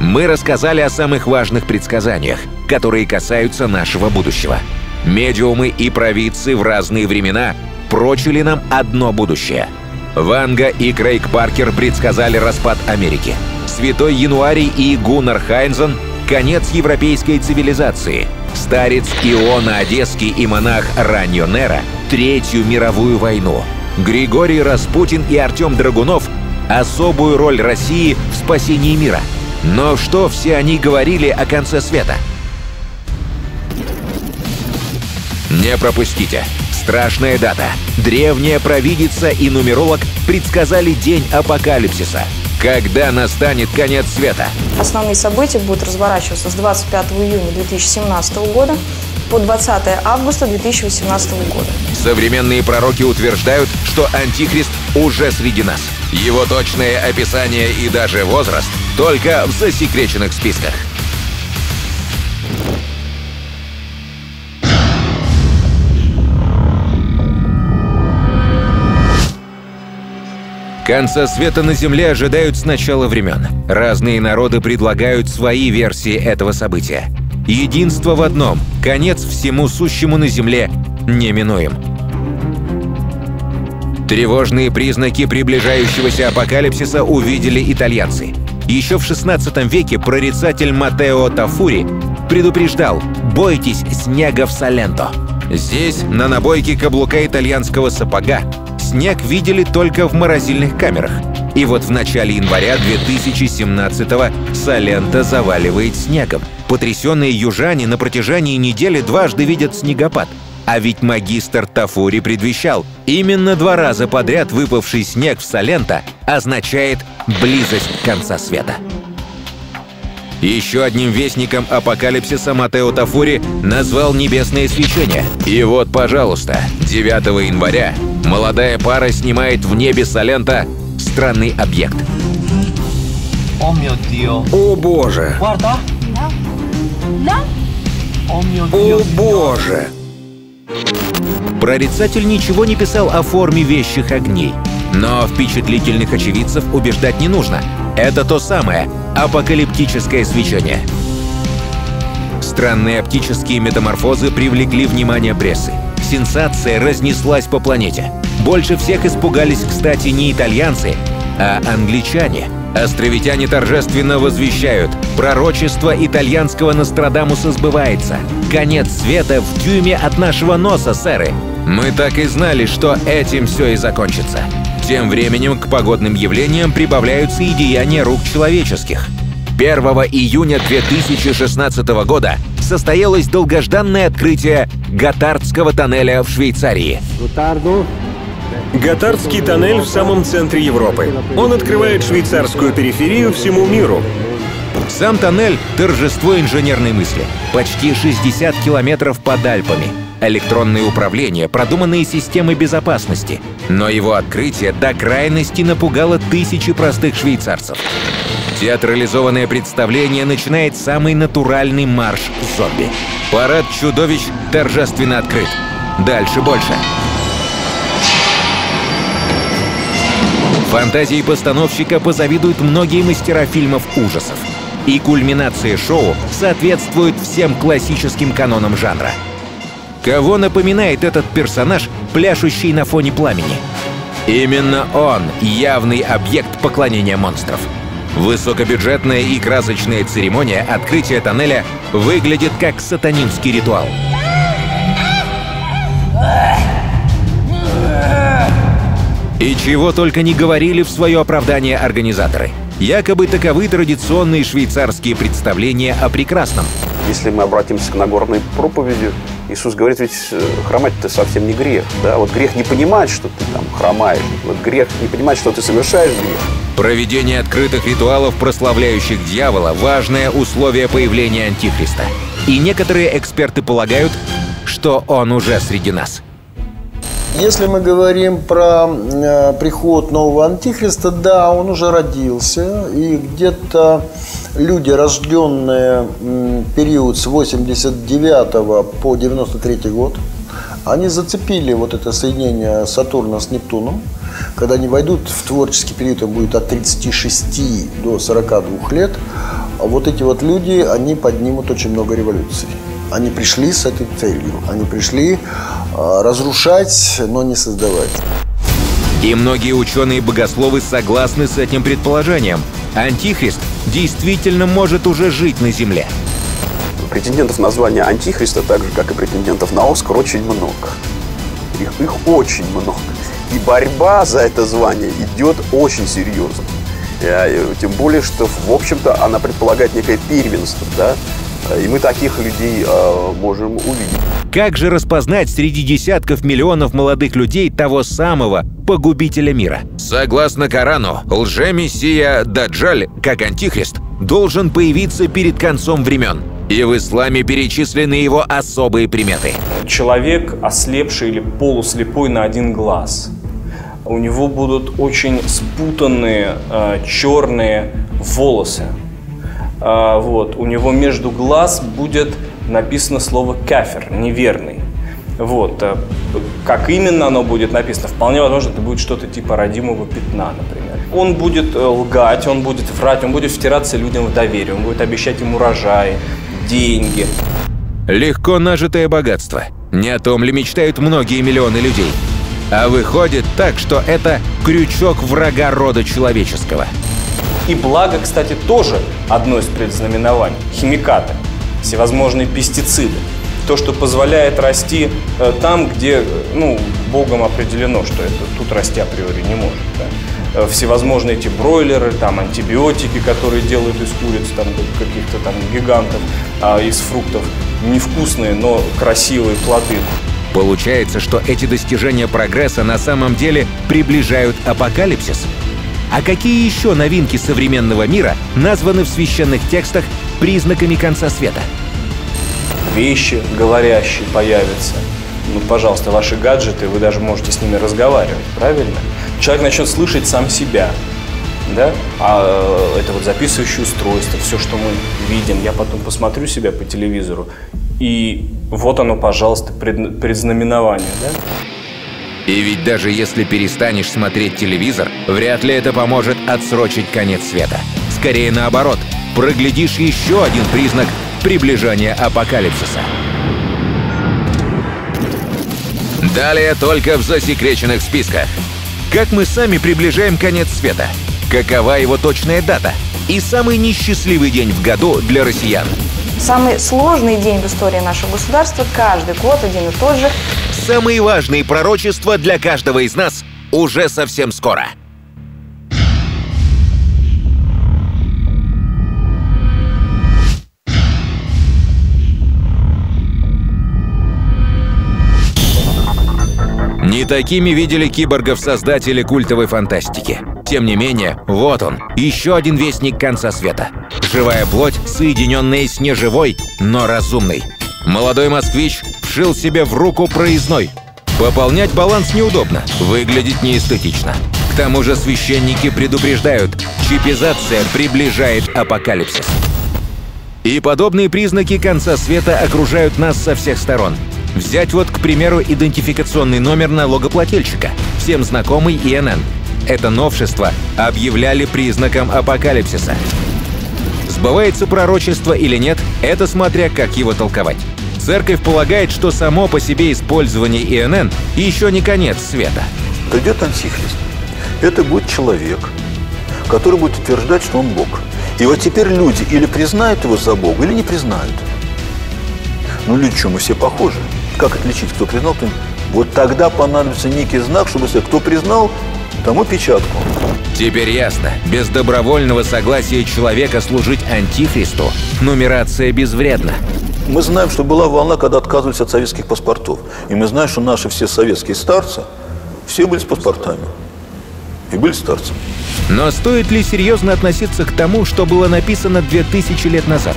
Мы рассказали о самых важных предсказаниях, которые касаются нашего будущего. Медиумы и провидцы в разные времена прочили нам одно будущее. Ванга и Крейг Паркер предсказали распад Америки. Святой Януарий и Гуннар Хайнзен — конец европейской цивилизации. Старец Иона Одесский и монах Раньо Нера — Третью мировую войну. Григорий Распутин и Артем Драгунов — особую роль России в спасении мира. Но что все они говорили о конце света? Не пропустите! Страшная дата. Древняя провидица и нумеролог предсказали день апокалипсиса. Когда настанет конец света? Основные события будут разворачиваться с 25 июня 2017 года по 20 августа 2018 года. Современные пророки утверждают, что Антихрист уже среди нас. Его точное описание и даже возраст только в засекреченных списках. Конца света на Земле ожидают с начала времен. Разные народы предлагают свои версии этого события. Единство в одном – конец всему сущему на Земле неминуем. Тревожные признаки приближающегося апокалипсиса увидели итальянцы. Еще в 16 веке прорицатель Матео Тафури предупреждал «Бойтесь снега в Саленто». Здесь, на набойке каблука итальянского сапога, снег видели только в морозильных камерах. И вот в начале января 2017-го Салента заваливает снегом. Потрясенные южане на протяжении недели дважды видят снегопад. А ведь магистр Тафури предвещал, именно два раза подряд выпавший снег в Салента означает близость конца света. Еще одним вестником апокалипсиса Матео Тафури назвал небесное свечение. И вот, пожалуйста, 9 января молодая пара снимает в небе Салента странный объект. О боже! О боже! Прорицатель ничего не писал о форме вещих огней. Но впечатлительных очевидцев убеждать не нужно. Это то самое апокалиптическое свечение. Странные оптические метаморфозы привлекли внимание прессы. Сенсация разнеслась по планете. Больше всех испугались, кстати, не итальянцы, а англичане. Островитяне торжественно возвещают, пророчество итальянского Нострадамуса сбывается. Конец света в дюйме от нашего носа, сэры. Мы так и знали, что этим все и закончится. Тем временем к погодным явлениям прибавляются и деяния рук человеческих. 1 июня 2016 года состоялось долгожданное открытие Готардского тоннеля в Швейцарии. Готардский тоннель в самом центре Европы. Он открывает швейцарскую периферию всему миру. Сам тоннель — торжество инженерной мысли. Почти 60 километров под Альпами. Электронное управление, продуманные системы безопасности. Но его открытие до крайности напугало тысячи простых швейцарцев. Театрализованное представление начинает самый натуральный марш зомби. Парад чудовищ торжественно открыт. Дальше больше. Фантазии постановщика позавидуют многие мастера фильмов ужасов. И кульминация шоу соответствует всем классическим канонам жанра. Кого напоминает этот персонаж, пляшущий на фоне пламени? Именно он — явный объект поклонения монстров. Высокобюджетная и красочная церемония открытия тоннеля выглядит как сатанинский ритуал. И чего только не говорили в свое оправдание организаторы. Якобы таковы традиционные швейцарские представления о прекрасном. Если мы обратимся к Нагорной проповеди, Иисус говорит, ведь э, хромать это совсем не грех. Да? Вот грех не понимать, что ты там хромаешь. Вот грех не понимать, что ты совершаешь грех. Проведение открытых ритуалов, прославляющих дьявола, важное условие появления Антихриста. И некоторые эксперты полагают, что он уже среди нас. Если мы говорим про э, приход нового антихриста, да, он уже родился, и где-то люди, рожденные м, период с 89 по 93 год, они зацепили вот это соединение Сатурна с Нептуном. Когда они войдут в творческий период, им будет от 36 до 42 лет. А вот эти вот люди, они поднимут очень много революций. Они пришли с этой целью. Они пришли э, разрушать, но не создавать. И многие ученые-богословы согласны с этим предположением. Антихрист действительно может уже жить на Земле. Претендентов на звание Антихриста, так же, как и претендентов на Оскар, очень много. Их, их очень много. И борьба за это звание идет очень серьезно. И, тем более, что, в общем-то, она предполагает некое первенство, да? И мы таких людей э, можем увидеть. Как же распознать среди десятков миллионов молодых людей того самого погубителя мира? Согласно Корану, лже-мессия Даджаль, как антихрист, должен появиться перед концом времен. И в исламе перечислены его особые приметы. Человек, ослепший или полуслепой на один глаз. У него будут очень спутанные э, черные волосы. Э, вот. У него между глаз будет написано слово «кафер», неверный. Вот. э, Как именно оно будет написано? Вполне возможно, это будет что-то типа родимого пятна, например. Он будет э, лгать, он будет врать, он будет втираться людям в доверие, он будет обещать им урожай, деньги. Легко нажитое богатство. Не о том ли мечтают многие миллионы людей? А выходит так, что это крючок врага рода человеческого. И благо, кстати, тоже одно из предзнаменований. Химикаты, всевозможные пестициды. То, что позволяет расти э, там, где, э, ну, Богом определено, что это тут расти априори не может. да. Э, Всевозможные эти бройлеры, там антибиотики, которые делают из куриц, там каких-то там гигантов, а из фруктов невкусные, но красивые плоды. Получается, что эти достижения прогресса на самом деле приближают апокалипсис. А какие еще новинки современного мира названы в священных текстах признаками конца света? Вещи говорящие появятся. Ну, пожалуйста, ваши гаджеты, вы даже можете с ними разговаривать, правильно? Человек начнет слышать сам себя, да? А э, это вот записывающее устройство, все, что мы видим. Я потом посмотрю себя по телевизору, и вот оно, пожалуйста, пред- предзнаменование, да? И ведь даже если перестанешь смотреть телевизор, вряд ли это поможет отсрочить конец света. Скорее наоборот, проглядишь еще один признак приближения апокалипсиса. Далее только в засекреченных списках. Как мы сами приближаем конец света? Какова его точная дата? И самый несчастливый день в году для россиян. Самый сложный день в истории нашего государства каждый год один и тот же. Самые важные пророчества для каждого из нас уже совсем скоро. Не такими видели киборгов создатели культовой фантастики. Тем не менее, вот он, еще один вестник конца света. Живая плоть, соединенная с неживой, но разумной. Молодой москвич вшил себе в руку проездной. Пополнять баланс неудобно, выглядит неэстетично. К тому же священники предупреждают, чипизация приближает апокалипсис. И подобные признаки конца света окружают нас со всех сторон. Взять вот, к примеру, идентификационный номер налогоплательщика, всем знакомый ИНН. Это новшество объявляли признаком апокалипсиса. Сбывается пророчество или нет, это смотря как его толковать. Церковь полагает, что само по себе использование ИНН еще не конец света. Придет антихрист. Это будет человек, который будет утверждать, что он Бог. И вот теперь люди или признают его за Бога, или не признают. Ну, люди что, мы все похожи. Как отличить, кто признал, кто Вот тогда понадобится некий знак, чтобы кто признал, тому печатку. Теперь ясно. Без добровольного согласия человека служить антихристу нумерация безвредна. Мы знаем, что была волна, когда отказывались от советских паспортов. И мы знаем, что наши все советские старцы, все были с паспортами. И были старцами. Но стоит ли серьезно относиться к тому, что было написано 2000 лет назад?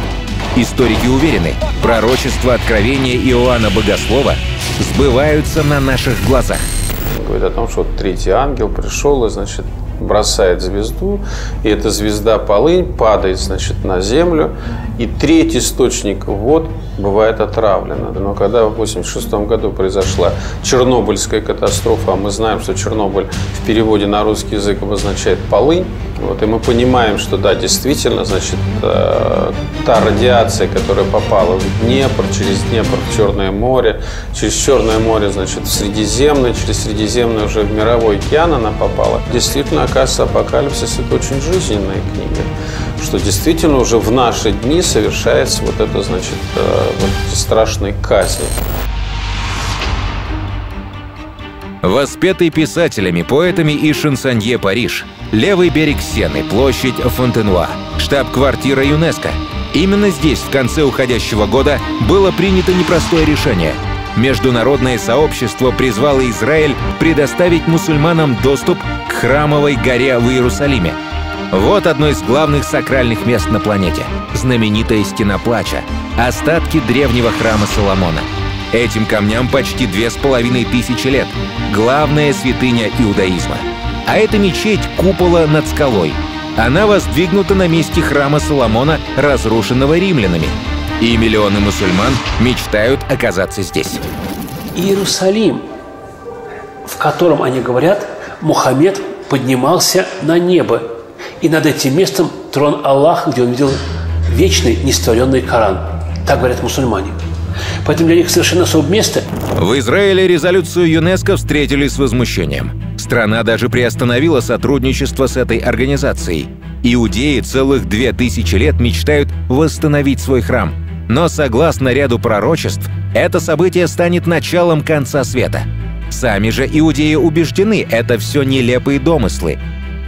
Историки уверены, пророчества откровения Иоанна Богослова сбываются на наших глазах. Говорит о том, что третий ангел пришел и, значит, бросает звезду, и эта звезда полынь падает, значит, на землю, и третий источник вод бывает отравлена. Но когда в 1986 году произошла Чернобыльская катастрофа, а мы знаем, что Чернобыль в переводе на русский язык обозначает полынь, вот, и мы понимаем, что да, действительно, значит, э, та радиация, которая попала в Днепр, через Днепр в Черное море, через Черное море, значит, в Средиземное, через Средиземное уже в Мировой океан она попала. Действительно, оказывается, апокалипсис – это очень жизненная книга, что действительно уже в наши дни совершается вот это, значит, э, вот эти страшные казни. Воспетый писателями, поэтами и шансонье Париж, левый берег Сены, площадь Фонтенуа, штаб-квартира ЮНЕСКО. Именно здесь в конце уходящего года было принято непростое решение. Международное сообщество призвало Израиль предоставить мусульманам доступ к храмовой горе в Иерусалиме. Вот одно из главных сакральных мест на планете – знаменитая Стена Плача, остатки древнего храма Соломона – Этим камням почти две с половиной тысячи лет. Главная святыня иудаизма. А это мечеть купола над скалой. Она воздвигнута на месте храма Соломона, разрушенного римлянами. И миллионы мусульман мечтают оказаться здесь. Иерусалим, в котором, они говорят, Мухаммед поднимался на небо. И над этим местом трон Аллаха, где он видел вечный нестворенный Коран. Так говорят мусульмане. Поэтому для них совершенно особое место. В Израиле резолюцию ЮНЕСКО встретили с возмущением. Страна даже приостановила сотрудничество с этой организацией. Иудеи целых две тысячи лет мечтают восстановить свой храм. Но согласно ряду пророчеств, это событие станет началом конца света. Сами же иудеи убеждены, это все нелепые домыслы.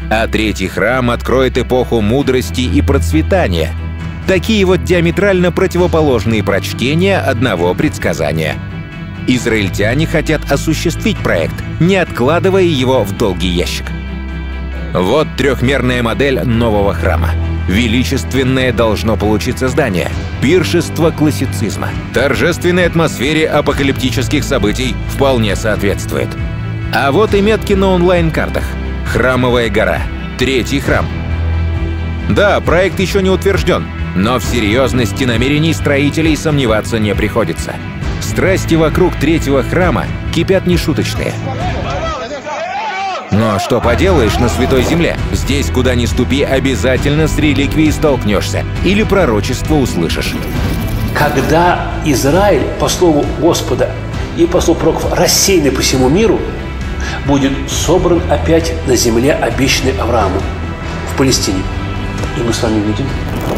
А третий храм откроет эпоху мудрости и процветания – Такие вот диаметрально противоположные прочтения одного предсказания. Израильтяне хотят осуществить проект, не откладывая его в долгий ящик. Вот трехмерная модель нового храма. Величественное должно получиться здание. Пиршество классицизма. Торжественной атмосфере апокалиптических событий вполне соответствует. А вот и метки на онлайн-картах. Храмовая гора. Третий храм. Да, проект еще не утвержден, но в серьезности намерений строителей сомневаться не приходится. Страсти вокруг третьего храма кипят нешуточные. Но что поделаешь на Святой Земле? Здесь, куда ни ступи, обязательно с реликвией столкнешься. Или пророчество услышишь. Когда Израиль, по слову Господа и по слову пророков, рассеянный по всему миру, будет собран опять на земле, обещанной Аврааму в Палестине. И мы с вами видим,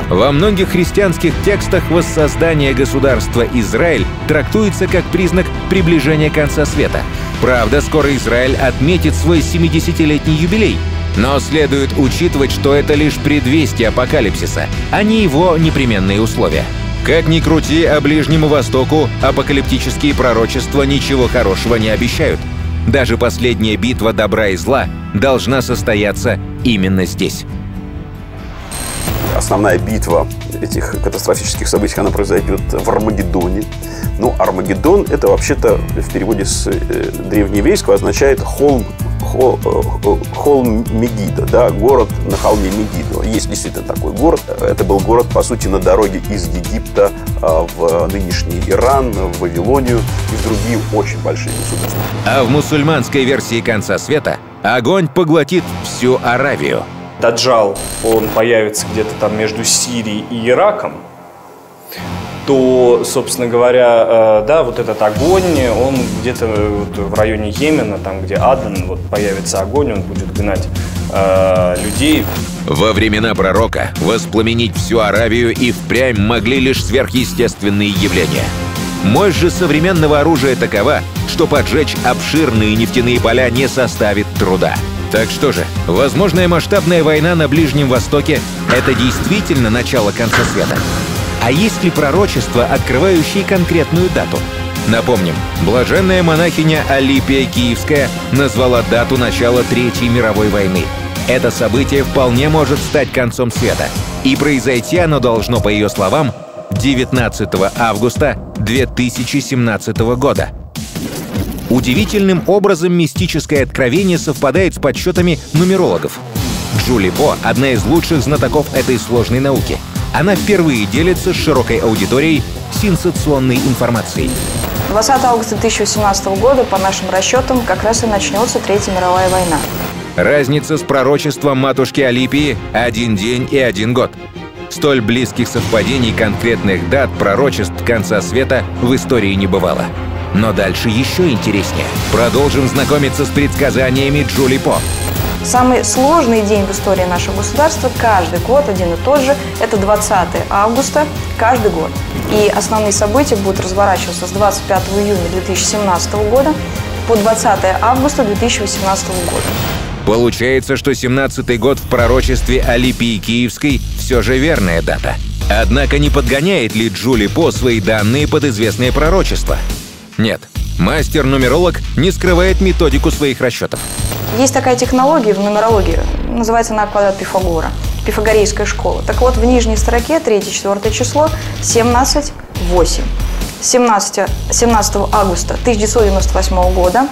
во многих христианских текстах воссоздание государства Израиль трактуется как признак приближения конца света. Правда, скоро Израиль отметит свой 70-летний юбилей. Но следует учитывать, что это лишь предвестие апокалипсиса, а не его непременные условия. Как ни крути, а Ближнему Востоку апокалиптические пророчества ничего хорошего не обещают. Даже последняя битва добра и зла должна состояться именно здесь. Основная битва этих катастрофических событий, она произойдет в Армагеддоне. Ну, Армагеддон – это вообще-то в переводе с э, древнееврейского означает холм хол, э, холм Мегидо, да, город на холме Мегидо. Есть действительно такой город. Это был город, по сути, на дороге из Египта в нынешний Иран, в Вавилонию и в другие очень большие государства. А в мусульманской версии конца света огонь поглотит всю Аравию. Даджал, он появится где-то там между Сирией и Ираком, то, собственно говоря, э, да, вот этот огонь, он где-то вот в районе Йемена, там, где Аден, вот появится огонь, он будет гнать э, людей. Во времена пророка воспламенить всю Аравию и впрямь могли лишь сверхъестественные явления. Мощь же современного оружия такова, что поджечь обширные нефтяные поля не составит труда. Так что же, возможная масштабная война на Ближнем Востоке — это действительно начало конца света? А есть ли пророчества, открывающие конкретную дату? Напомним, блаженная монахиня Алипия Киевская назвала дату начала Третьей мировой войны. Это событие вполне может стать концом света. И произойти оно должно, по ее словам, 19 августа 2017 года. Удивительным образом мистическое откровение совпадает с подсчетами нумерологов. Джули По — одна из лучших знатоков этой сложной науки. Она впервые делится с широкой аудиторией сенсационной информацией. 20 августа 2018 года, по нашим расчетам, как раз и начнется Третья мировая война. Разница с пророчеством матушки Алипии – один день и один год. Столь близких совпадений конкретных дат пророчеств конца света в истории не бывало. Но дальше еще интереснее. Продолжим знакомиться с предсказаниями Джули По. Самый сложный день в истории нашего государства каждый год один и тот же. Это 20 августа каждый год. И основные события будут разворачиваться с 25 июня 2017 года по 20 августа 2018 года. Получается, что 17-й год в пророчестве Алипии Киевской все же верная дата. Однако не подгоняет ли Джули По свои данные под известное пророчество? Нет, мастер-нумеролог не скрывает методику своих расчетов. Есть такая технология в нумерологии, называется на квадрат Пифагора, пифагорейская школа. Так вот, в нижней строке 3-4 число 17, 8. 17, 17 августа 1998 года,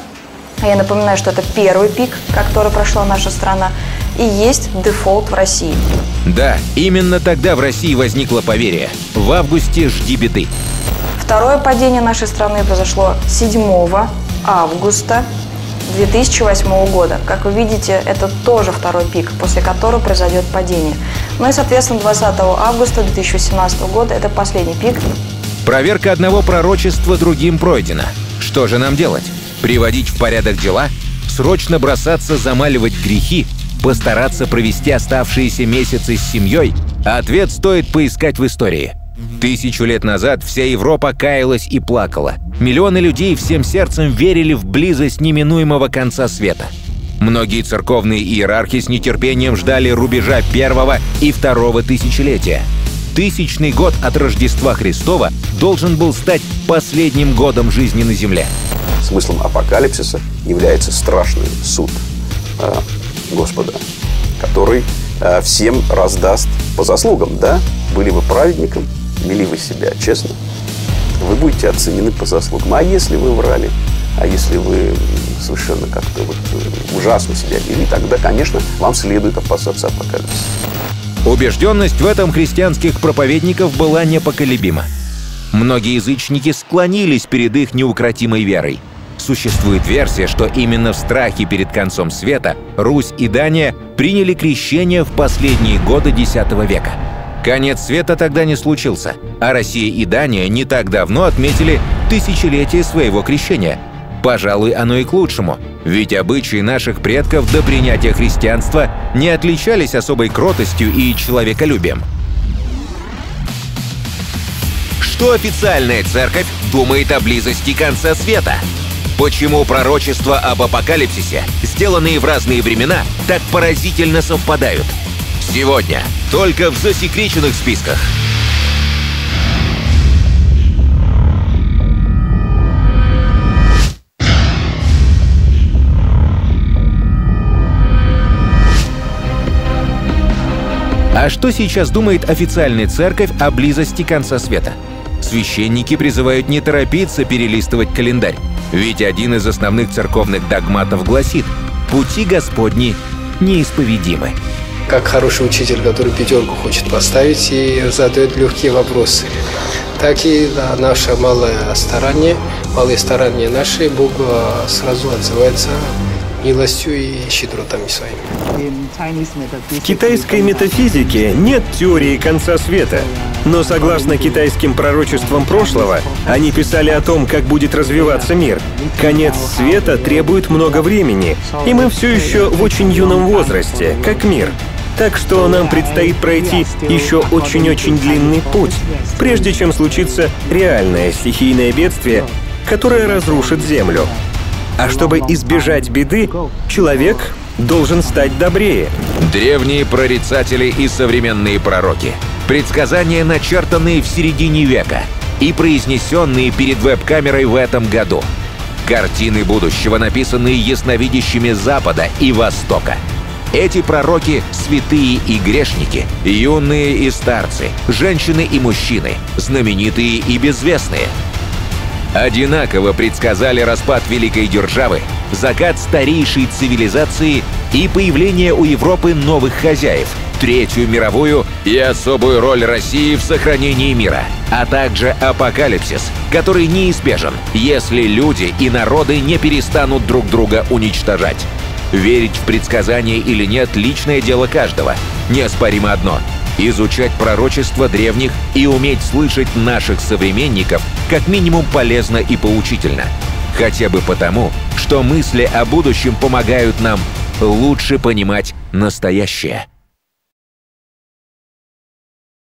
а я напоминаю, что это первый пик, который прошла наша страна, и есть дефолт в России. Да, именно тогда в России возникло поверье. В августе жди беды. Второе падение нашей страны произошло 7 августа 2008 года. Как вы видите, это тоже второй пик, после которого произойдет падение. Ну и, соответственно, 20 августа 2018 года это последний пик. Проверка одного пророчества другим пройдена. Что же нам делать? Приводить в порядок дела? Срочно бросаться замаливать грехи? Постараться провести оставшиеся месяцы с семьей? Ответ стоит поискать в истории – Тысячу лет назад вся Европа каялась и плакала. Миллионы людей всем сердцем верили в близость неминуемого конца света. Многие церковные иерархи с нетерпением ждали рубежа первого и второго тысячелетия. Тысячный год от Рождества Христова должен был стать последним годом жизни на Земле. Смыслом апокалипсиса является страшный суд э, Господа, который э, всем раздаст по заслугам, да? Были вы праведником, вели вы себя честно, вы будете оценены по заслугам. А если вы врали, а если вы совершенно как-то вот э, ужасно себя вели, тогда, конечно, вам следует опасаться апокалипсиса. Убежденность в этом христианских проповедников была непоколебима. Многие язычники склонились перед их неукротимой верой. Существует версия, что именно в страхе перед концом света Русь и Дания приняли крещение в последние годы X века – Конец света тогда не случился, а Россия и Дания не так давно отметили тысячелетие своего крещения. Пожалуй, оно и к лучшему, ведь обычаи наших предков до принятия христианства не отличались особой кротостью и человеколюбием. Что официальная церковь думает о близости конца света? Почему пророчества об апокалипсисе, сделанные в разные времена, так поразительно совпадают – Сегодня. Только в засекреченных списках. А что сейчас думает официальная церковь о близости конца света? Священники призывают не торопиться перелистывать календарь, ведь один из основных церковных догматов гласит «Пути Господни неисповедимы». Как хороший учитель, который пятерку хочет поставить и задает легкие вопросы. Так и да, наше малое старание, малые старания наши, Бог а, сразу отзывается милостью и щедротами своими. В китайской метафизике нет теории конца света. Но согласно китайским пророчествам прошлого, они писали о том, как будет развиваться мир. Конец света требует много времени, и мы все еще в очень юном возрасте, как мир. Так что нам предстоит пройти еще очень-очень длинный путь, прежде чем случится реальное стихийное бедствие, которое разрушит Землю. А чтобы избежать беды, человек должен стать добрее. Древние прорицатели и современные пророки. Предсказания, начертанные в середине века и произнесенные перед веб-камерой в этом году. Картины будущего, написанные ясновидящими Запада и Востока. Эти пророки — святые и грешники, юные и старцы, женщины и мужчины, знаменитые и безвестные — одинаково предсказали распад Великой Державы, закат старейшей цивилизации и появление у Европы новых хозяев, Третью мировую и особую роль России в сохранении мира, а также апокалипсис, который неизбежен, если люди и народы не перестанут друг друга уничтожать. Верить в предсказания или нет – личное дело каждого. Неоспоримо одно – изучать пророчества древних и уметь слышать наших современников как минимум полезно и поучительно. Хотя бы потому, что мысли о будущем помогают нам лучше понимать настоящее.